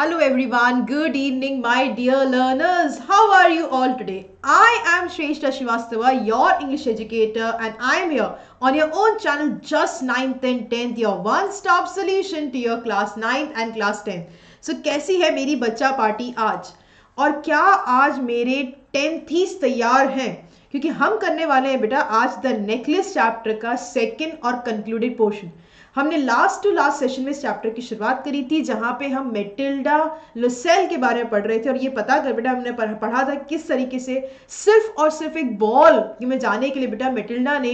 Hello everyone, good evening my dear learners. How are you all today? I am Shrestha Srivastava, your English educator and I am here on your own channel Just 9th and 10th, your one-stop solution to your class 9th and class 10th. So कैसी है मेरी बच्चा party आज और क्या आज मेरे टेंथीस तैयार हैं क्योंकि हम करने वाले हैं बेटा आज द नेकलेस चैप्टर का सेकेंड और कंक्लूडेड पोर्शन हमने लास्ट टू लास्ट सेशन में इस चैप्टर की शुरुआत करी थी, जहाँ पे हम मेटिल्डा लुसेल के बारे में पढ़ रहे थे और ये पता कर बेटा हमने पढ़ा था किस तरीके से सिर्फ़ और सिर्फ़ एक बॉल में जाने के लिए बेटा मेटिल्डा ने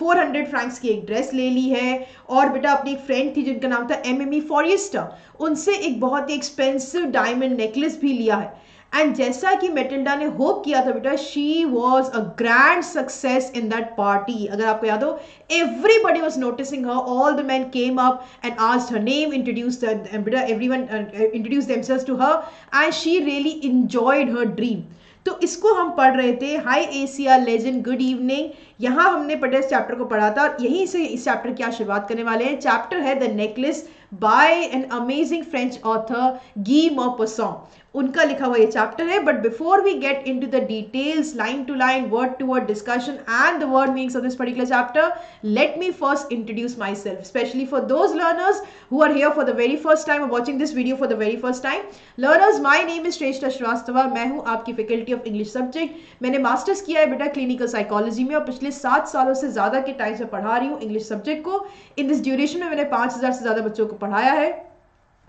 400 फ्रैंक्स की एक ड्रेस ले ली है और बेटा अपनी एक फ्रेंड थी जिनका नाम था एम एम ई फॉरिस्टर उनसे एक बहुत ही एक्सपेंसिव डायमंड नेकलेस भी लिया है। एंड जैसा कि मेटिल्डा ने होप किया था बेटा she was a grand success in that party अगर आपको याद हो everybody was noticing her all the man came up and आज हर नेम इंट्रोड्यूस बेटा every one introduce themselves to her and she really enjoyed her dream तो इसको हम पढ़ रहे थे hi Asia legend good evening यहाँ हमने पढ़े, इस चैप्टर को पढ़ा था, और यहीं से इस चैप्टर की आज शुरुआत करने वाले हैं। चैप्टर है the necklace by an amazing French author Guy Maupassant उनका लिखा हुआ ये चैप्टर है but before we get into the details line to line word to word discussion and the word meanings of this particular chapter let me first introduce myself specially for those learners who are here for the very first time watching this video for the very first time learners my name is Shreshtha Srivastava मैं हूँ आपकी faculty of English subject मैंने masters किया है बेटा clinical psychology में और पिछले सात सालों से ज़्यादा के टाइम से पढ़ा रही हूँ इंग्लिश सब्जेक्ट को। इन दिस ड्यूरेशन में मैंने पाँच हज़ार से ज़्यादा बच्चों को पढ़ाया है।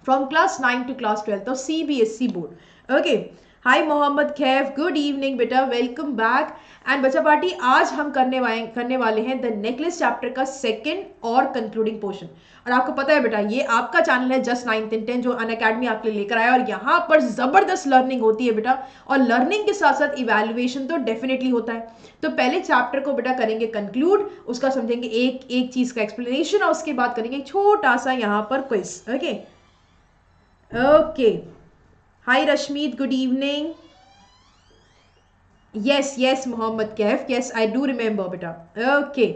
Nine to class twelfth of C B S E board okay hi Mohammad Khaif good evening बेटा. वेलकम बैक एंड बच्चा पार्टी, आज हम करने वाले करने वाले हैं द नेकलेस चैप्टर का सेकंड और कंक्लूडिंग पोर्शन और आपको पता है बेटा, ये आपका चैनल है जस्ट नाइन्थ एंड टेन जो अन अकेडमी आपके लिए लेकर आया और यहाँ पर ज़बरदस्त लर्निंग होती है बेटा। और लर्निंग के साथ साथ इवेल्युएशन तो डेफिनेटली होता है। तो पहले चैप्टर को बेटा करेंगे कंक्लूड उसका समझेंगे एक एक चीज़ का एक्सप्लेनेशन और उसके बाद करेंगे छोटा सा यहाँ पर quiz okay okay Hi Rashmeet, good evening. Yes, yes, Mohammad Kaif yes I do remember बेटा. ओके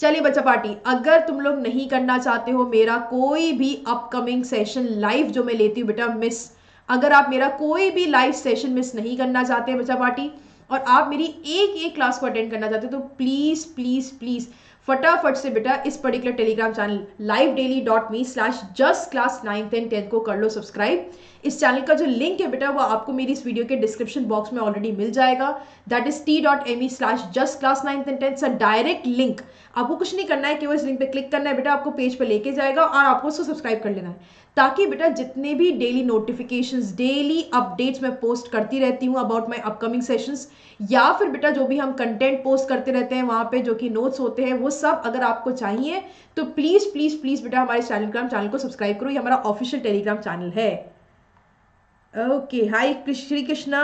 चलिए बच्चा पार्टी. अगर तुम लोग नहीं करना चाहते हो मेरा कोई भी अपकमिंग सेशन लाइव जो मैं लेती हूँ बेटा मिस अगर आप मेरा कोई भी लाइव सेशन मिस नहीं करना चाहते बच्चा पार्टी और आप मेरी एक एक क्लास को अटेंड करना चाहते हो तो प्लीज़ प्लीज़ प्लीज़ फटाफट से बेटा इस particular Telegram channel live daily dot me slash just class ninth and tenth को कर लो सब्सक्राइब इस चैनल का जो लिंक है बेटा, वो आपको मेरी इस वीडियो के डिस्क्रिप्शन बॉक्स में ऑलरेडी मिल जाएगा। That is T dot M E slash just class ninth and tenth direct link आपको कुछ नहीं करना है, केवल इस लिंक पे क्लिक करना है बेटा, आपको पेज पर लेके जाएगा और आपको उसको सब्सक्राइब कर लेना है। ताकि बेटा, जितने भी डेली नोटिफिकेशन डेली अपडेट्स मैं पोस्ट करती रहती हूँ अबाउट माई अपकमिंग सेशंस या फिर बेटा, जो भी हम कंटेंट पोस्ट करते रहते हैं वहाँ पे, जो कि नोट्स होते हैं, वो सब अगर आपको चाहिए तो प्लीज़ प्लीज़ प्लीज़ बेटा, हमारे टेलीग्राम चैनल को सब्सक्राइब करो, ये हमारा ऑफिशियल टेलीग्राम चैनल है। Okay hi Shri Krishna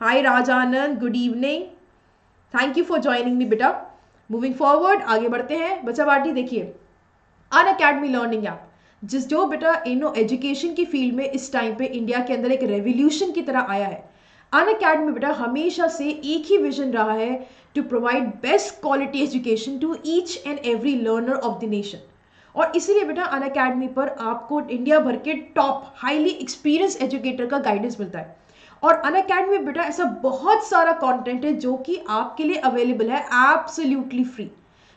hi Rajanand good evening thank you for joining me बेटा मूविंग फॉरवर्ड आगे बढ़ते हैं। बच्चा पार्टी देखिए। अन अकेडमी लर्निंग ऐप जिस जो बेटा इनो एजुकेशन की फ़ील्ड में इस टाइम पे इंडिया के अंदर एक रेवोल्यूशन की तरह आया है। अन अकेडमी बेटा हमेशा से एक ही विजन रहा है to provide best quality education to each and every learner of the nation और इसीलिए बेटा, अन अकेडमी पर आपको इंडिया भर के टॉप हाईली एक्सपीरियंस एजुकेटर का गाइडेंस मिलता है। और अन अकेडमी बेटा, ऐसा बहुत सारा कंटेंट है जो कि आपके लिए अवेलेबल है absolutely free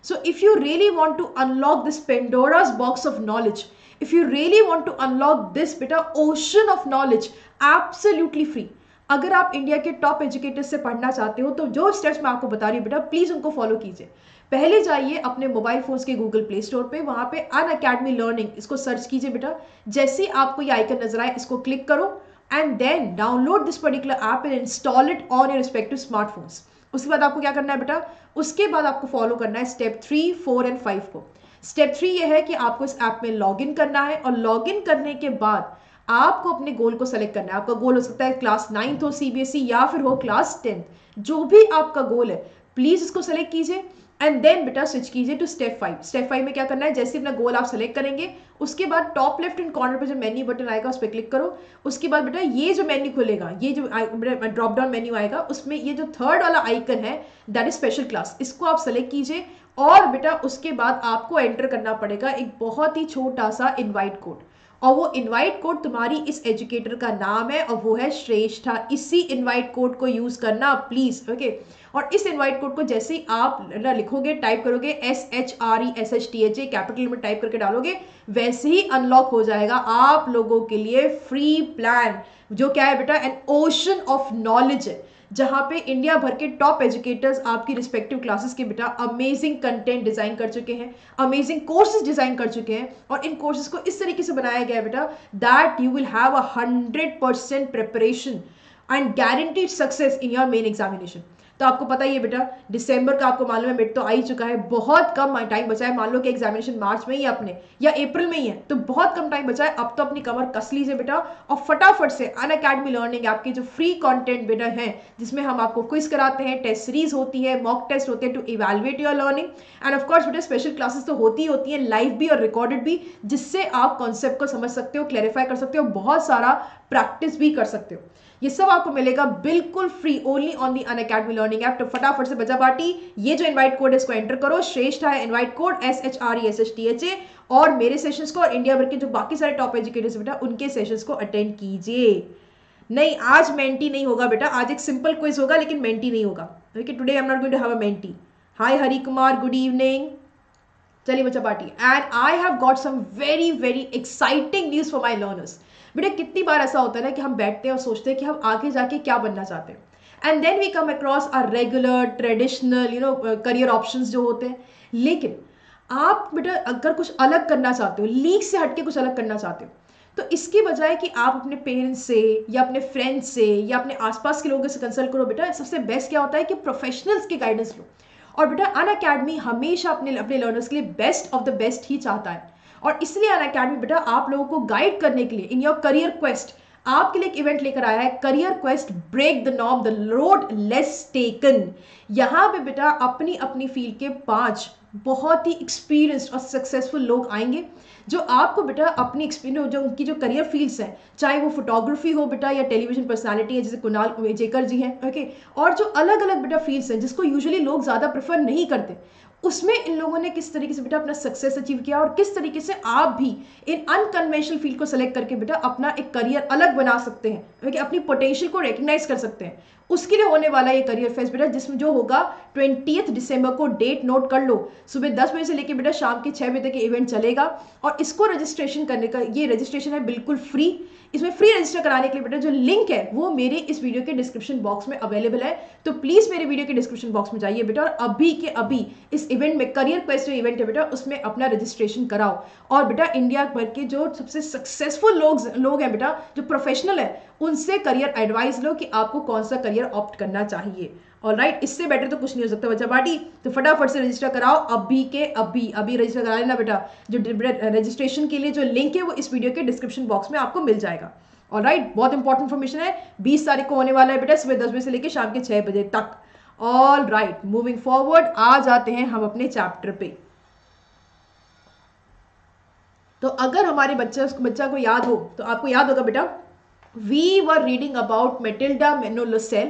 so if you really want to unlock this Pandora's box of knowledge if you really want to unlock this बेटा ocean of knowledge absolutely free अगर आप इंडिया के टॉप एजुकेटर्स से पढ़ना चाहते हो तो जो स्टेप्स मैं आपको बता रही हूँ बेटा प्लीज़ उनको फॉलो कीजिए। पहले जाइए अपने मोबाइल फोन्स के गूगल प्ले स्टोर पे, वहाँ पे अन अकेडमी लर्निंग इसको सर्च कीजिए बेटा। जैसे आपको ये आइकन नज़र आए, इसको क्लिक करो and then download this particular app and install it on your respective smartphones उसके बाद आपको क्या करना है बेटा? उसके बाद आपको फॉलो करना है step three four and five को। स्टेप थ्री ये है कि आपको इस ऐप में लॉग करना है और लॉग करने के बाद आपको अपने गोल को सेलेक्ट करना है। आपका गोल हो सकता है क्लास नाइन्थ हो सीबीएसई या फिर हो क्लास टेंथ जो भी आपका गोल है प्लीज़ इसको सेलेक्ट कीजिए। एंड देन बेटा स्विच कीजिए to step five step five में क्या करना है? जैसे अपना गोल आप सेलेक्ट करेंगे, उसके बाद टॉप लेफ़्ट एंड कॉर्नर पर जो मेन्यू बटन आएगा, उस पर क्लिक करो। उसके बाद बेटा ये जो मेन्यू खुलेगा, ये जो ड्रॉप डाउन मेन्यू आएगा, उसमें ये जो थर्ड वाला आइकन है दैट इज़ स्पेशल क्लास इसको आप सेलेक्ट कीजिए और बेटा उसके बाद आपको एंटर करना पड़ेगा एक बहुत ही छोटा सा इन्वाइट कोड और वो इनवाइट कोड तुम्हारी इस एजुकेटर का नाम है और वो है श्रेष्ठा। इसी इनवाइट कोड को यूज़ करना प्लीज़ ओके और इस इनवाइट कोड को जैसे ही आप लिखोगे टाइप करोगे S H R E S H T H A capital में टाइप करके डालोगे, वैसे ही अनलॉक हो जाएगा आप लोगों के लिए फ्री प्लान जो क्या है बेटा एन ओशन ऑफ़ नॉलेज है, जहाँ पे इंडिया भर के टॉप एजुकेटर्स आपकी रिस्पेक्टिव क्लासेस के बेटा अमेजिंग कंटेंट डिज़ाइन कर चुके हैं अमेजिंग कोर्सेज डिज़ाइन कर चुके हैं, और इन कोर्सेज को इस तरीके से बनाया गया है बेटा that you will have a hundred percent preparation and guaranteed success in your main examination तो आपको पता ही है बेटा दिसंबर का आपको मालूम है मिड तो आ ही चुका है, बहुत कम टाइम बचा है। मान लो कि एग्जामिनेशन मार्च में ही अपने, या अप्रैल में ही है तो बहुत कम टाइम बचा है। अब तो अपनी कमर कस लीजिए बेटा, और फटाफट से अन अकेडमी लर्निंग आपकी जो फ्री कॉन्टेंट बेटा है, जिसमें हम आपको क्विज कराते हैं टेस्ट सीरीज़ होती है मॉक टेस्ट होते हैं to evaluate your learning and of course बेटा स्पेशल क्लासेस तो होती ही होती है लाइव भी और रिकॉर्डेड भी, जिससे आप कॉन्सेप्ट को समझ सकते हो क्लैरिफाई कर सकते हो, बहुत सारा प्रैक्टिस भी कर सकते हो। ये सब आपको मिलेगा बिल्कुल free only on the Unacademy learning app तो फटाफट से बजा पार्टी, ये जो इनवाइट कोड है, इसको एंटर करो। श्रेष्ठ है invite code S H R S H T H A और मेरे सेशंस को और इंडिया भर के जो बाकी सारे टॉप एजुकेटर्स बेटा, उनके सेशंस को अटेंड कीजिए। नहीं, आज मेंटी नहीं होगा बेटा। आज एक सिंपल क्विज होगा, लेकिन मेंटी नहीं होगा। Okay today I am not going to have a Menti hi Hari Kumar good evening चलिए बच्चा party. And I have got some very very exciting news for my learners बेटा, कितनी बार ऐसा होता है ना कि हम बैठते हैं और सोचते हैं कि हम आगे जाके क्या बनना चाहते हैं। And then we come across are regular traditional you know career option जो होते हैं। लेकिन आप बेटा, अगर कुछ अलग करना चाहते हो, लीक से हटके कुछ अलग करना चाहते हो तो इसकी बजाय कि आप अपने पेरेंट्स से या अपने फ्रेंड्स से या अपने आसपास के लोगों से कंसल्ट करो, बेटा, सबसे बेस्ट क्या होता है कि प्रोफेशनल्स की गाइडेंस लो। और बेटा, अन अकेडमी हमेशा अपने अपने लर्नर्स के लिए बेस्ट ऑफ़ द बेस्ट ही चाहता है। और इसलिए अन अकेडमी बेटा, आप लोगों को गाइड करने के लिए इन योर करियर क्वेस्ट आपके लिए एक इवेंट लेकर आया है करियर क्वेस्ट ब्रेक द नॉम द रोड लेस टेकन यहाँ पे, बेटा अपनी अपनी फ़ील्ड के पाँच बहुत ही एक्सपीरियंस्ड और सक्सेसफुल लोग आएँगे, जो आपको, बेटा, अपनी एक्सपीरियंस जो उनकी जो करियर फील्ड्स हैं, चाहे वो फोटोग्राफी हो, बेटा, या टेलीविज़न पर्सनालिटी है, जैसे कुणाल जेकर जी हैं ओके और जो अलग अलग बेटा फील्ड्स हैं, जिसको यूजुअली लोग ज़्यादा प्रेफर नहीं करते उसमें इन लोगों ने किस तरीके से बेटा अपना सक्सेस अचीव किया और किस तरीके से आप भी इन अनकन्वेंशनल फ़ील्ड को सेलेक्ट करके बेटा अपना एक करियर अलग बना सकते हैं। क्योंकि अपनी पोटेंशियल को रिकग्नाइज कर सकते हैं। उसके लिए होने वाला ये करियर फेस्ट बेटा, जिसमें जो होगा ट्वेंटी दिसंबर को डेट नोट कर लो। सुबह दस बजे से लेकर बेटा, शाम के छह बजे तक इवेंट चलेगा। और इसको रजिस्ट्रेशन करने का, ये रजिस्ट्रेशन है बिल्कुल फ्री इसमें फ्री रजिस्टर कराने के लिए बेटा, जो लिंक है, वो मेरे इस वीडियो के डिस्क्रिप्शन बॉक्स में अवेलेबल है। तो प्लीज़ मेरे वीडियो के डिस्क्रिप्शन बॉक्स में जाइए बेटा, और अभी के अभी, इस इवेंट में करियर क्वेस्ट इवेंट है बेटा, उसमें अपना रजिस्ट्रेशन कराओ। और बेटा इंडिया भर के जो सबसे सक्सेसफुल लोग लोग हैं बेटा, जो प्रोफेशनल है उनसे करियर एडवाइस लो कि आपको कौन सा करियर ऑप्ट करना चाहिए। और राइट इससे बेटर तो कुछ नहीं हो सकता बच्चा पार्टी। तो फटाफट से रजिस्टर कराओ अभी के अभी अभी रजिस्टर करा लेना बेटा। जो रजिस्ट्रेशन के लिए जो लिंक है वो इस वीडियो के डिस्क्रिप्शन बॉक्स में आपको मिल जाएगा। और राइट बहुत इंपॉर्टेंट इन्फॉर्मेशन है। बीस तारीख को होने वाला है बेटा, सुबह दस बजे से लेकर शाम के छह बजे तक। ऑल राइट मूविंग फॉरवर्ड आ जाते हैं हम अपने चैप्टर पे। तो अगर हमारे बच्चे, बच्चा को याद हो तो आपको याद होगा बेटा we were reading about Matilda madame Loisel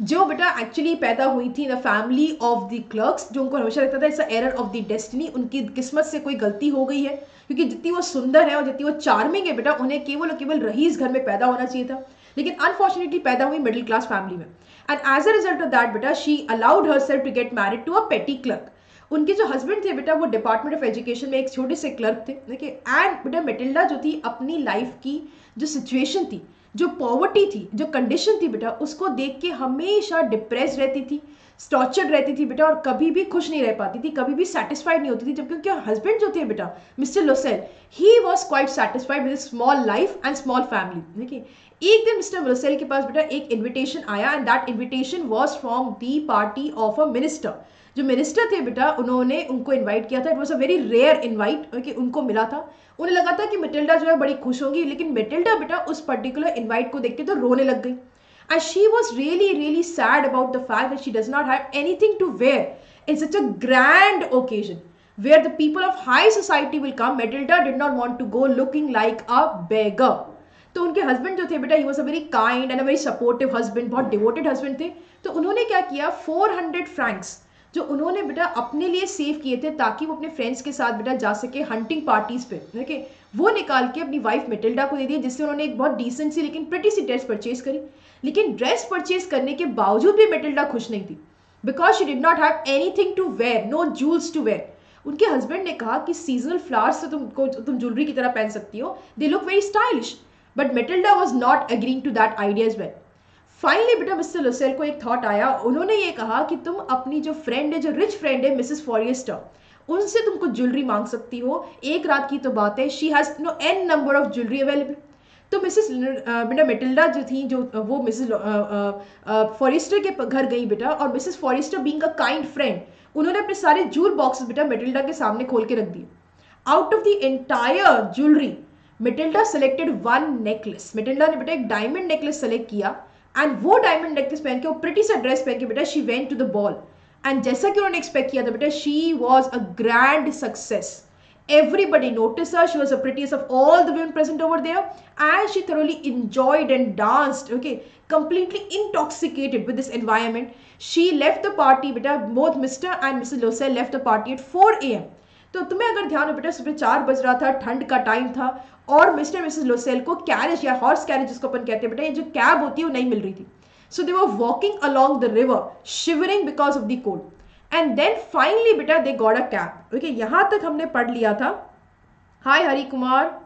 जो बेटा एक्चुअली पैदा हुई थी the family of the clerks जो उनको हमेशा लगता था it's error of the destiny उनकी किस्मत से कोई गलती हो गई है। क्योंकि जितनी वो सुंदर है और जितनी वो चार्मिंग है बेटा, उन्हें केवल और केवल रहीस घर में पैदा होना चाहिए था। लेकिन अनफॉर्चुनेटली पैदा हुई मिडिल क्लास फैमिली में। And as a result of that बेटा she allowed herself to get married to a petty clerk उनके जो हस्बैंड थे बेटा, वो डिपार्टमेंट ऑफ़ एजुकेशन में एक छोटे से क्लर्क थे। देखिए एंड बेटा मेटिल्डा जो थी, अपनी लाइफ की जो सिचुएशन थी जो पॉवर्टी थी, जो कंडीशन थी बेटा, उसको देख के हमेशा डिप्रेस रहती थी स्टॉचर्ड रहती थी बेटा और कभी भी खुश नहीं रह पाती थी, कभी भी सेटिस्फाइड नहीं होती थी, जबकि उनके हस्बैंड जो थे बेटा Mr Loisel he was quite satisfied with small life and small family देखिए, एक दिन मिस्टर लोसेल के पास बेटा एक इन्विटेशन आया and that invitation was from the party of a minister जो मिनिस्टर थे बेटा, उन्होंने उनको इनवाइट किया था। It was a very rare invite कि उनको मिला था। उन्हें लगा था कि मिटिल्डा जो है बड़ी खुश होगी, लेकिन मिटिल्डा बेटा उस पर्टिकुलर इनवाइट को देख के तो रोने लग गई। And she was really really sad about the fact that she does not have anything to wear in such a grand occasion where the people of high society will come. Matilda did not want to go looking like a beggar. तो उनके husband जो थे बेटा he was a very kind and a very supportive husband बहुत devoted husband थे। तो उन्होंने क्या किया? 400 फ्रैंक्स जो उन्होंने बेटा अपने लिए सेव किए थे ताकि वो अपने फ्रेंड्स के साथ बेटा जा सके हंटिंग पार्टीज़ पे ओके वो निकाल के अपनी वाइफ मेटिल्डा को दे दिए, जिससे उन्होंने एक बहुत डिसेंट सी लेकिन प्रिटी सी ड्रेस परचेज करी। लेकिन ड्रेस परचेज करने के बावजूद भी मेटिल्डा खुश नहीं थी। Because she did not have anything to wear no jewels to wear उनके हस्बैंड ने कहा कि सीजनल फ्लावर्स तो तुमको, तुम ज्वेलरी की तरह पहन सकती हो। They look very stylish but Matilda was not agreeing to that idea is well finally बेटा मिस्टर लुसेल को एक थॉट आया। उन्होंने ये कहा कि तुम अपनी जो फ्रेंड है, जो रिच फ्रेंड है मिसेस फॉरियस्टर उनसे तुम कुछ ज्वेलरी मांग सकती हो। एक रात की तो बात है। She has no an number of jewellery available तो मिसेस बेटा मेटिल्डा जो थी, जो, वो मिसेस फॉरेस्टर के घर गई बेटा, और Mrs Forestier being a kind friend उन्होंने अपने सारे जूल बॉक्स बेटा मेटिल्डा के सामने खोल के रख दिए। Out of the entire jewellery Matilda selected one necklace Matilda ने बेटा एक डायमंड नेकलेस सेलेक्ट किया। एंड वो डायमंड नेकलेस पहन के वो प्रिटी सा ड्रेस पहन के बेटा she went to the ball and जैसा कि उन्होंने एक्सपेक्ट किया था बेटा she was a grand success everybody noticed her she was the prettiest of all the women present over there and she thoroughly enjoyed and danced okay completely intoxicated with this environment she left the party beta both mr and mrs losel left the party at 4 am तो तुम्हें अगर ध्यान हो बेटा सुबह चार बज रहा था ठंड का टाइम था और मिस्टर मिसेस लोसेल को कैरेज या हॉर्स कैरेज जिसको अपन कहते हैं, बेटा, ये जो कैब होती है, वो नहीं मिल रही थी। So they were walking along the river shivering because of the cold and then finally बेटा they got a cab okay यहाँ तक हमने पढ़ लिया था। हाय हरि कुमार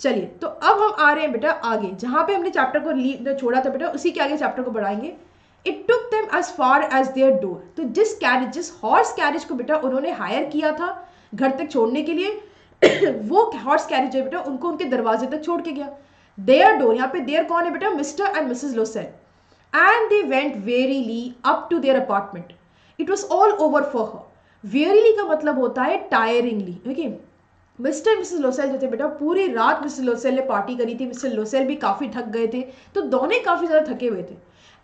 चलिए तो अब हम आ रहे हैं, बेटा, आगे। जहाँ पे हमने चैप्टर को छोड़ा था, बेटा, उसी के आगे चैप्टर को बढ़ाएँगे। It took them as far as their door तो जिस कैरेज जिस हॉर्स कैरेज को, बेटा, उन्होंने हायर किया था घर तक छोड़ने के लिए, वो हॉर्स कैरेज है बेटा, उनको उनके दरवाजे तक छोड़ के गया। देयर डोर यहाँ पे देयर कौन है बेटा? Mr and Mrs Loisel and they went wearily up to their apartment it was all over for her wearily का मतलब होता है tiringly okay Mr Mrs Loisel जो थे बेटा, पूरी रात मिसेस लोसेल ने पार्टी करी थी। मिस्टर लोसेल भी काफ़ी थक गए थे तो दोनों काफ़ी ज़्यादा थके हुए थे।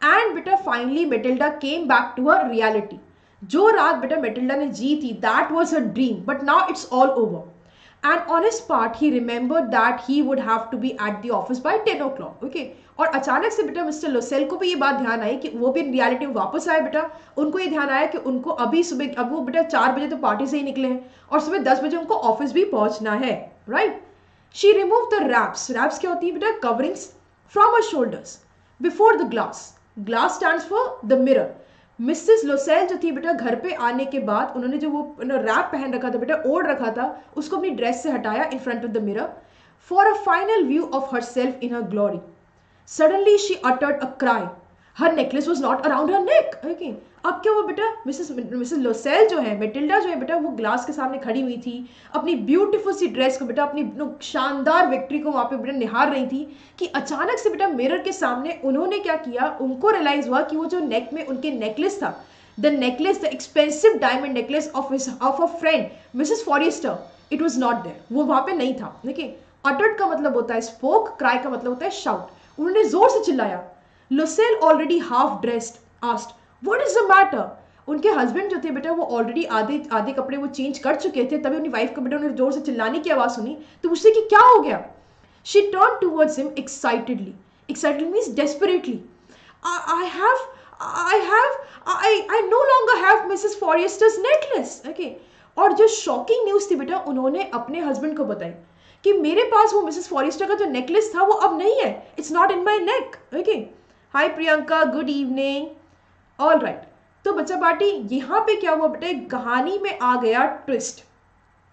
एंड बेटा finally Matilda came back to her reality जो रात बेटा मेटिल्डा ने जी थी that was a dream but now it's all over and on his part he remember that he would have to be at the office by ten o'clock okay और अचानक से बेटा मिस्टर लोसेल को भी ये बात ध्यान आई कि वो भी रियलिटी में वापस आए बेटा। उनको ये ध्यान आया कि उनको अभी सुबह, अब वो बेटा चार बजे तो पार्टी से ही निकले हैं और सुबह दस बजे उनको ऑफ़िस भी पहुँचना है right she remove the wraps wraps क्या होती है बेटा? Coverings from her shoulders before the glass glass stand for the mirror Mrs Loisel जो थी बेटा घर पे आने के बाद, उन्होंने जो वो रैप पहन रखा था बेटा, ओढ़ रखा था, उसको अपनी ड्रेस से हटाया in front of the mirror for a final view of herself in her glory suddenly she uttered a cry her necklace was not around her neck okay अब क्या हुआ बेटा मिसेस मिसेस लोसेल जो है Matilda जो है बेटा, वो ग्लास के सामने खड़ी हुई थी। अपनी ब्यूटीफुल सी ड्रेस को बेटा, अपनी शानदार विक्ट्री को वहाँ पे बेटा निहार रही थी कि अचानक से बेटा मिरर के सामने उन्होंने क्या किया? उनको रियलाइज़ हुआ कि वो जो नेक में, उनके नेकलेस था the necklace the expensive diamond necklace of of a friend Mrs Forestier it was not there वो वहाँ पे नहीं था। देखिए अटर्ड का मतलब होता है स्पोक क्राई का मतलब होता है शाउट उन्होंने ज़ोर से चिल्लाया। Loisel already half dressed asked what is the matter उनके हस्बैंड जो थे बेटा, वो ऑलरेडी आधे आधे कपड़े वो चेंज कर चुके थे, तभी अपनी वाइफ को बेटा उन्होंने ज़ोर से चिल्लाने की आवाज़ सुनी तो उससे कि क्या हो गया? She turn towards him excitedly excited means desperately I have I have I I no longer have Mrs Forestier's necklace okay और जो शॉकिंग न्यूज़ थी बेटा, उन्होंने अपने हस्बैंड को बताई कि मेरे पास वो मिसेस फॉरेस्टर का जो नेकलेस था, वो अब नहीं है. It's not in my neck okay hi Priyanka good evening all right तो बच्चा पार्टी, यहाँ पे क्या हुआ बेटे? कहानी में आ गया ट्विस्ट।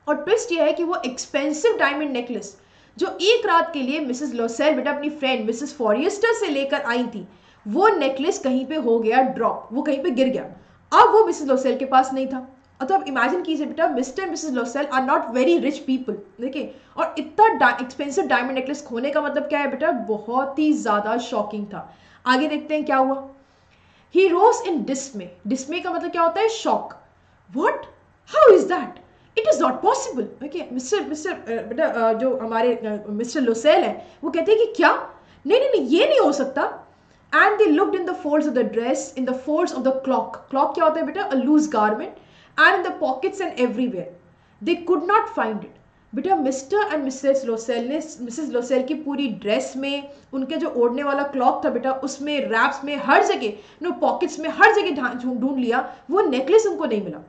और ट्विस्ट ये है कि वो एक्सपेंसिव डायमंड नेकलेस जो एक रात के लिए मिसेस लोसेल बेटा अपनी फ्रेंड मिसेस फॉरियस्टर से लेकर आई थी, वो नेकलेस कहीं पे हो गया ड्रॉप वो कहीं पे गिर गया। अब वो मिसेस लोसेल के पास नहीं था। तो अब इमेजिन कीजिए बेटा Mr Mrs Loisel are not very rich people देखिए और इतना एक्सपेंसिव डायमंड नेकलेस खोने का मतलब क्या है बेटा? बहुत ही ज़्यादा शॉकिंग था। आगे देखते हैं क्या हुआ। ही रोज इन डिस्मे डिस्मे का मतलब क्या होता है? Shock what how is that it is not possible okay Mr Mr बेटा जो हमारे मिस्टर uh, लोसेल है वो कहते हैं कि क्या? नहीं नहीं नहीं ये नहीं हो सकता। And they looked in the folds of the dress in the folds of the cloak cloak क्या होता है बेटा? A loose garment and in the pockets and everywhere they could not find it बेटा, मिस्टर एंड मिसेस लोसेल ने, Mrs लोसेल की पूरी dress में, उनके जो ओढ़ने वाला क्लॉथ था बेटा, उसमें रैप्स में हर जगह नो पॉकेट्स में हर जगह ढूंढ लिया, वो नेकलेस उनको नहीं मिला।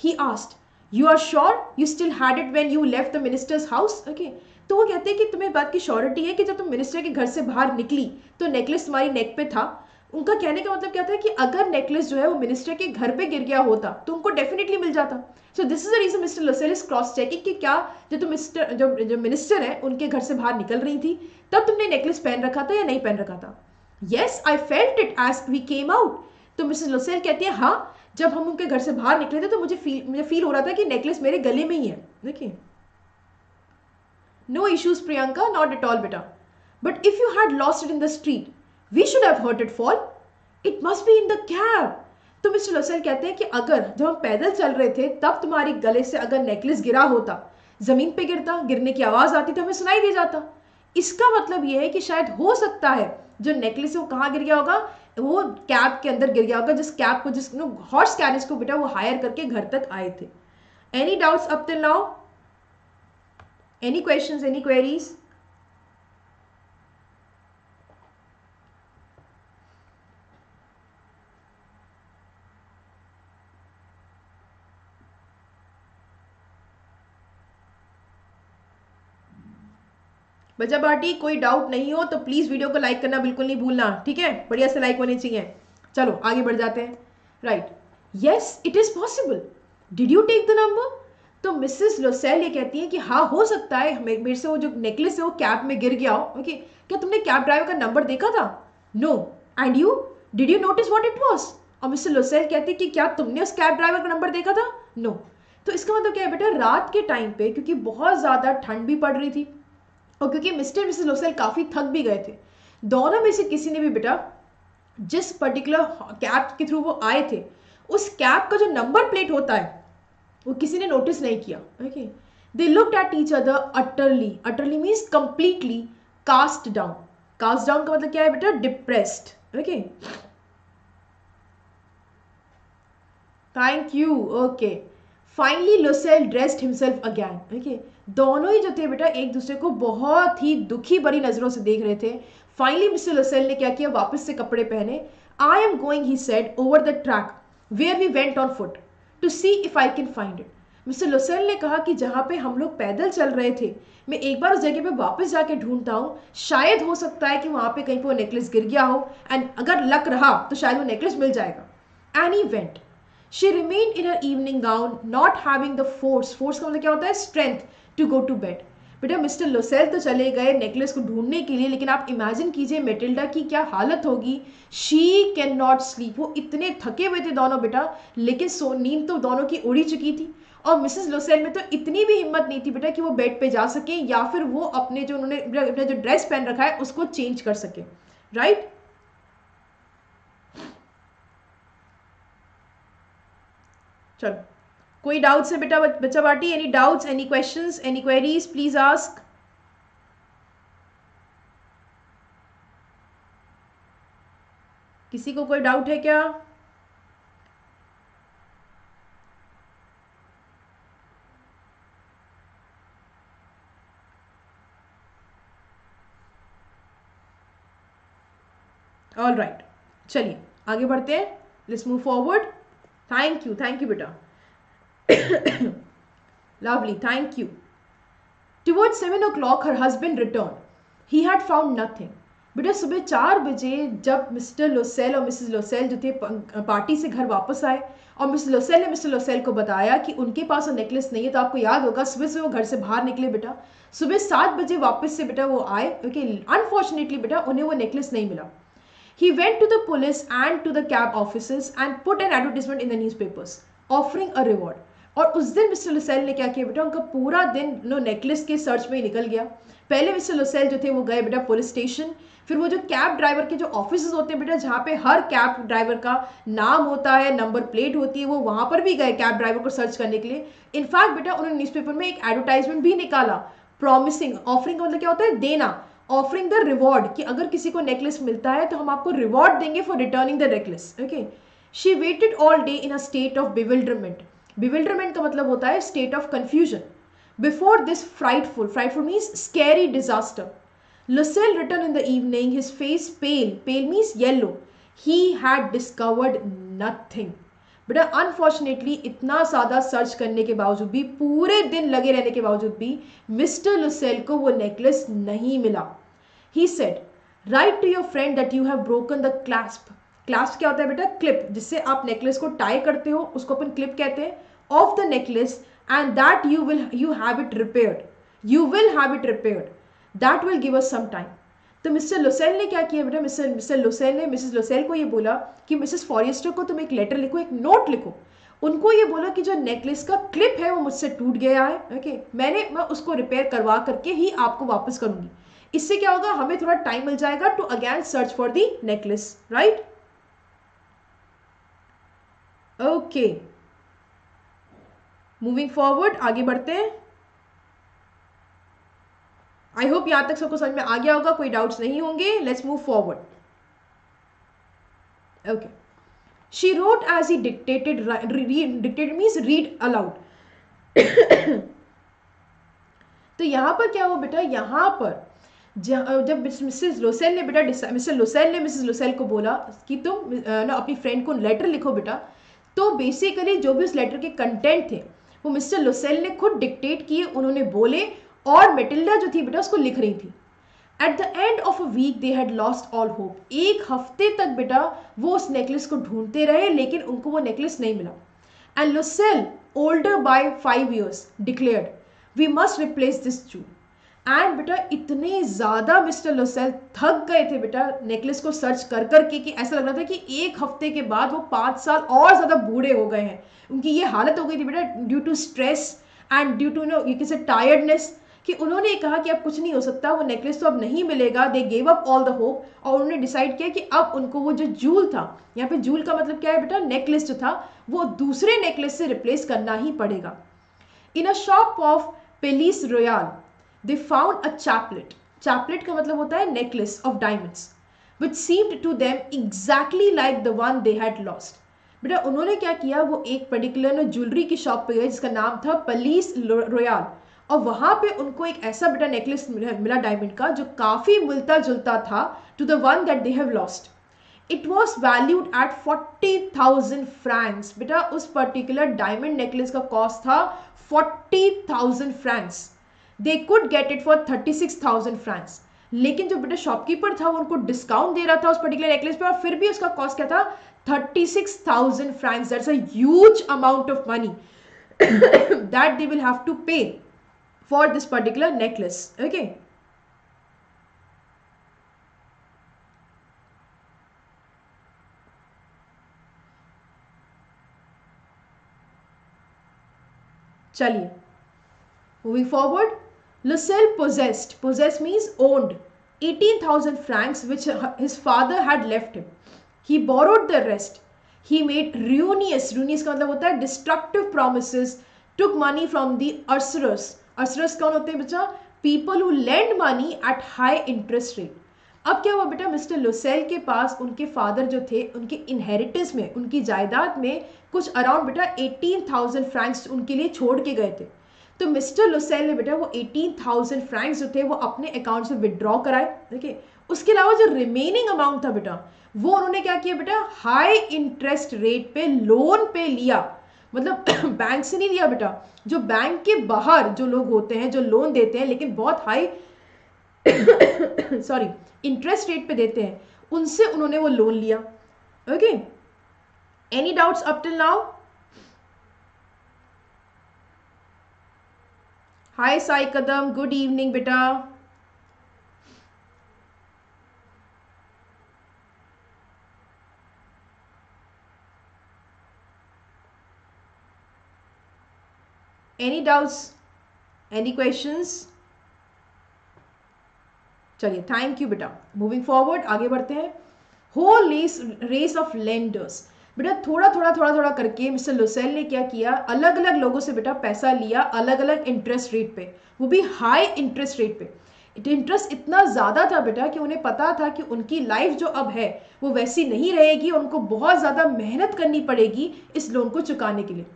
He asked you are sure you still had it when you left the minister's house okay तो वो कहते हैं कि तुम्हें बात की श्योरिटी है कि जब तुम मिनिस्टर के घर से बाहर निकली तो नेकलेस तुम्हारी नेक पे था उनका कहने का मतलब क्या था कि अगर नेकलेस जो है वो मिनिस्टर के घर पे गिर गया होता तो उनको डेफिनेटली मिल जाता। So this is the reason Mr Loisel is cross checking कि क्या जो तुम मिस्टर जो जो मिनिस्टर है, उनके घर से बाहर निकल रही थी, तब तुमने नेकलेस पहन रखा था या नहीं पहन रखा था? Yes I felt it as we came out तो मिस्टर लोसेल कहती है हाँ जब हम उनके घर से बाहर निकले थे तो मुझे फील मुझे फील हो रहा था कि नेकलेस मेरे गले में ही है। देखिए। No issues Priyanka not at all बेटा। But if you had lost it in the street we should have heard it fall it must be in the cab तो मिस्टर लसल कहते हैं कि अगर जब हम पैदल चल रहे थे, तब तुम्हारी गले से अगर नेकलेस गिरा होता, ज़मीन पे गिरता, गिरने की आवाज़ आती तो हमें सुनाई दे जाता। इसका मतलब यह है कि शायद हो सकता है, जो नेकलेस है वो कहाँ गिर गया होगा? वो कैब के अंदर गिर गया होगा, जिस कैब को, जिस हॉर्स कैरेज को बेटा वो हायर करके घर तक आए थे। Any doubts up till now any questions any queries बच्चा पार्टी कोई डाउट नहीं हो तो प्लीज़ वीडियो को लाइक करना बिल्कुल नहीं भूलना, ठीक है? बढ़िया से लाइक होने चाहिए। चलो, आगे बढ़ जाते हैं। Right yes it is possible did you take the number तो मिसेस लोसेल ये कहती है कि हाँ हो सकता है, मेरे से वो जो नेकलेस है वो कैब में गिर गया हो ओके क्या तुमने कैब ड्राइवर का नंबर देखा था? No and you did you notice what it was और मिस्टर लोसेल कहती कि, क्या तुमने उस कैब ड्राइवर का नंबर देखा था? No no. तो इसका मतलब क्या है बेटा? रात के टाइम पे, क्योंकि बहुत ज़्यादा ठंड भी पड़ रही थी और क्योंकि मिस्टर मिसेस लोसेल काफ़ी थक भी गए थे। दोनों में से किसी ने भी बेटा, जिस पर्टिकुलर कैब के थ्रू वो आए थे, उस कैब का जो नंबर प्लेट होता है, वो किसी ने नोटिस नहीं किया okay they looked at each other utterly utterly means completely cast down cast down का मतलब क्या है बेटा? Depressed okay thank you okay finally Loisel dressed himself again okay दोनों ही जो थे बेटा, एक दूसरे को बहुत ही दुखी, बड़ी नज़रों से देख रहे थे। फाइनली मिस्टर लसेल ने क्या किया? वापस से कपड़े पहने। I am going he said over the track where we went on foot to see if I can find it Mr Loisel ने कहा कि जहाँ पे हम लोग पैदल चल रहे थे, मैं एक बार उस जगह पे वापस जाके ढूंढता हूँ। शायद हो सकता है कि वहाँ पे कहीं पे वो नेकलेस गिर गया हो। एंड अगर लक रहा तो शायद वो नेकलेस मिल जाएगा। Any went she remain in her evening gown not having the force force का मतलब क्या होता है? Strength to go to bed बेटा मिस्टर लोसेल तो चले गए नेकलेस को ढूँढने के लिए, लेकिन आप इमेजिन कीजिए मेटिल्डा की क्या हालत होगी। शी कैन नॉट स्लीप वो इतने थके हुए थे दोनों बेटा, लेकिन सो नींद तो दोनों की उड़ी चुकी थी। और मिसेस लोसेल में तो इतनी भी हिम्मत नहीं थी बेटा कि वो बेड पे जा सके, या फिर वो अपने जो उन्होंने अपना जो ड्रेस पहन रखा है, उसको चेंज कर सके। राइट चलो। कोई डाउट्स है बेटा बच्चा party? Any doubts any questions any queries please ask किसी को कोई डाउट है क्या? All right right. चलिए, आगे बढ़ते हैं. Let's move forward thank you thank you बेटा. Lovely, thank you. Towards seven o'clock, her husband returned. He had found nothing. बेटा सुबह चार बजे जब मिस्टर लोसेल और मिसेस लोसेल जो थे पार्टी से घर वापस आए और मिस लोसेल ने मिस्टर लोसेल को बताया कि उनके पास वो नेकलेस नहीं है तो आपको याद होगा सुबह से वो घर से बाहर निकले बेटा सुबह सात बजे वापस से बेटा वो आए क्योंकि अनफॉर्चुनेटली बेटा उन्हें वो नेकलेस नहीं मिला he went to the police and to the cab officers and put an advertisement in the newspapers offering a reward और उस दिन मिस्टर लुसेल ने क्या किया बेटा? उनका पूरा दिन नो नेकलेस के सर्च में ही निकल गया। पहले मिस्टर लुसेल जो थे वो गए बेटा पुलिस स्टेशन फिर वो जो कैब ड्राइवर के जो ऑफ़िस होते हैं बेटा, जहाँ पे हर कैब ड्राइवर का नाम होता है नंबर प्लेट होती है, वो वहाँ पर भी गए कैब ड्राइवर को सर्च करने के लिए। इनफैक्ट बेटा, उन्होंने न्यूज़पेपर में एक एडवर्टाइजमेंट भी निकाला। प्रॉमिसिंग ऑफरिंग का मतलब क्या होता है? देना। ऑफरिंग द रिवॉर्ड कि अगर किसी को नेकलेस मिलता है तो हम आपको रिवॉर्ड देंगे for returning the necklace okay she waited all day in a state of bewilderment bewilderment का मतलब होता है state of confusion before this frightful, frightful means scary disaster, Lucille returned in the evening, his face pale, pale means yellow. He had discovered nothing. बेटा unfortunately इतना ज़्यादा search करने के बावजूद भी पूरे दिन लगे रहने के बावजूद भी मिस्टर लुसेल को वो नेकलेस नहीं मिला. He said write to your friend that you have broken the clasp clasp क्या होता है बेटा? क्लिप जिससे आप नेकलेस को टाई करते हो उसको अपन क्लिप कहते हैं। Of the necklace and that you will you have it repaired you will have it repaired that will give us some time तो मिस्टर लुसेल ने क्या किया बेटा? मिस्टर मिस्टर लुसेल ने मिसेस लुसेल को ये बोला कि मिसेस फॉरेस्टर को तुम एक लेटर लिखो, एक नोट लिखो। उनको ये बोला कि जो नेकलेस का क्लिप है वो मुझसे टूट गया है ओके मैंने, मैं उसको रिपेयर करवा करके ही आपको वापस करूँगी। इससे क्या होगा? हमें थोड़ा टाइम मिल जाएगा to again search for the necklace right okay moving forward आगे बढ़ते हैं। आई होप यहाँ तक सबको समझ में आ गया होगा, कोई डाउट्स नहीं होंगे। Let's move forward okay she wrote as he dictated dictated means read aloud तो यहाँ पर क्या हुआ बेटा? यहाँ पर जब मिसेस लोसेल ने बेटा मिस्टर लोसेल ने मिसेस लोसेल को बोला कि तुम ना अपनी फ्रेंड को लेटर लिखो बेटा तो बेसिकली जो भी उस लेटर के कंटेंट थे वो मिस्टर लोसेल ने खुद डिक्टेट किए, उन्होंने बोले, और मेटिल्डा जो थी बेटा, उसको लिख रही थी। At the end of a week they had lost all hope एक हफ़्ते तक बेटा, वो उस नेकलेस को ढूंढते रहे, लेकिन उनको वो नेकलेस नहीं मिला। And Loisel older by five years declared we must replace this jewel and बेटा, इतने ज़्यादा मिस्टर लोसेल थक गए थे बेटा नेकलेस को सर्च कर कर के कि ऐसा लग रहा था कि एक हफ़्ते के बाद वो पाँच साल और ज़्यादा बूढ़े हो गए हैं। उनकी ये हालत हो गई थी बेटा due to stress and due to no ये किसे टायर्डनेस कि उन्होंने कहा कि अब कुछ नहीं हो सकता, वो नेकलेस तो अब नहीं मिलेगा they gave up all the hope और उन्होंने डिसाइड किया कि अब उनको वो जो जूल था, यहाँ पे जूल का मतलब क्या है बेटा नेकलेस जो था, वो दूसरे नेकलेस से रिप्लेस करना ही पड़ेगा। In a shop of Palais Royal they found a chaplet chaplet का मतलब होता है necklace of diamonds which seemed to them exactly like the one they had lost बेटा, उन्होंने क्या किया? वो एक पर्टिकुलर ना ज्वेलरी की शॉप पे गए जिसका नाम था पलीस रोयाल और वहाँ पे उनको एक ऐसा बेटा नेकलेस मिला डायमंड का जो काफ़ी मिलता जुलता था to the one that they have lost it was valued at forty thousand francs बेटा, उस पर्टिकुलर डायमंड नेकलेस का कॉस्ट था forty thousand francs they could get it for thirty six thousand francs लेकिन जो बेटा शॉपकीपर था, वो उनको डिस्काउंट दे रहा था उस पर्टिकुलर नेकलेस पे और फिर भी उसका कॉस्ट क्या था? 36,000 francs. That's a huge amount of money that they will have to pay for this particular necklace. Okay. Chali. Moving forward, Lucille possessed, possessed means owned, 18,000 francs which his father had left him. He borrowed the rest. He made ruinous ruinous का मतलब होता है destructive promises, took money from the usurers. असरस कौन होते हैं बच्चा? People who lend money at high interest rate अब क्या हुआ बेटा? मिस्टर लोसेल के पास उनके फादर जो थे, उनके इनहेरिटेंस में, उनकी जायदाद में कुछ अराउंड बेटा एटीन थाउज़ेंड फ्रैंक्स उनके लिए छोड़ के गए थे। तो मिस्टर लोसेल ने बेटा वो एटीन थाउज़ेंड फ्रैंक्स जो थे, वो अपने अकाउंट से विदड्रॉ कराए देखिए उसके अलावा जो रिमेनिंग अमाउंट था बेटा, वो उन्होंने क्या किया बेटा? हाई इंटरेस्ट रेट पे लोन पे लिया। मतलब बैंक से नहीं लिया बेटा। जो बैंक के बाहर जो लोग होते हैं, जो लोन देते हैं, लेकिन बहुत हाई सॉरी इंटरेस्ट रेट पे देते हैं, उनसे उन्होंने वो लोन लिया। Okay any doubts up till now hi Sai Kadam good evening बेटा। एनी डाउट्स एनी क्वेश्चंस चलिए थैंक यू बेटा। मूविंग फॉरवर्ड आगे बढ़ते हैं। Whole race race of lenders बेटा, थोड़ा थोड़ा थोड़ा थोड़ा करके मिस्टर लुसेल ने क्या किया? अलग अलग लोगों से बेटा पैसा लिया अलग अलग इंटरेस्ट रेट पे। वो भी हाई इंटरेस्ट रेट पे। इंटरेस्ट इतना ज़्यादा था बेटा कि उन्हें पता था कि उनकी लाइफ जो अब है, वो वैसी नहीं रहेगी। उनको बहुत ज़्यादा मेहनत करनी पड़ेगी इस लोन को चुकाने के लिए।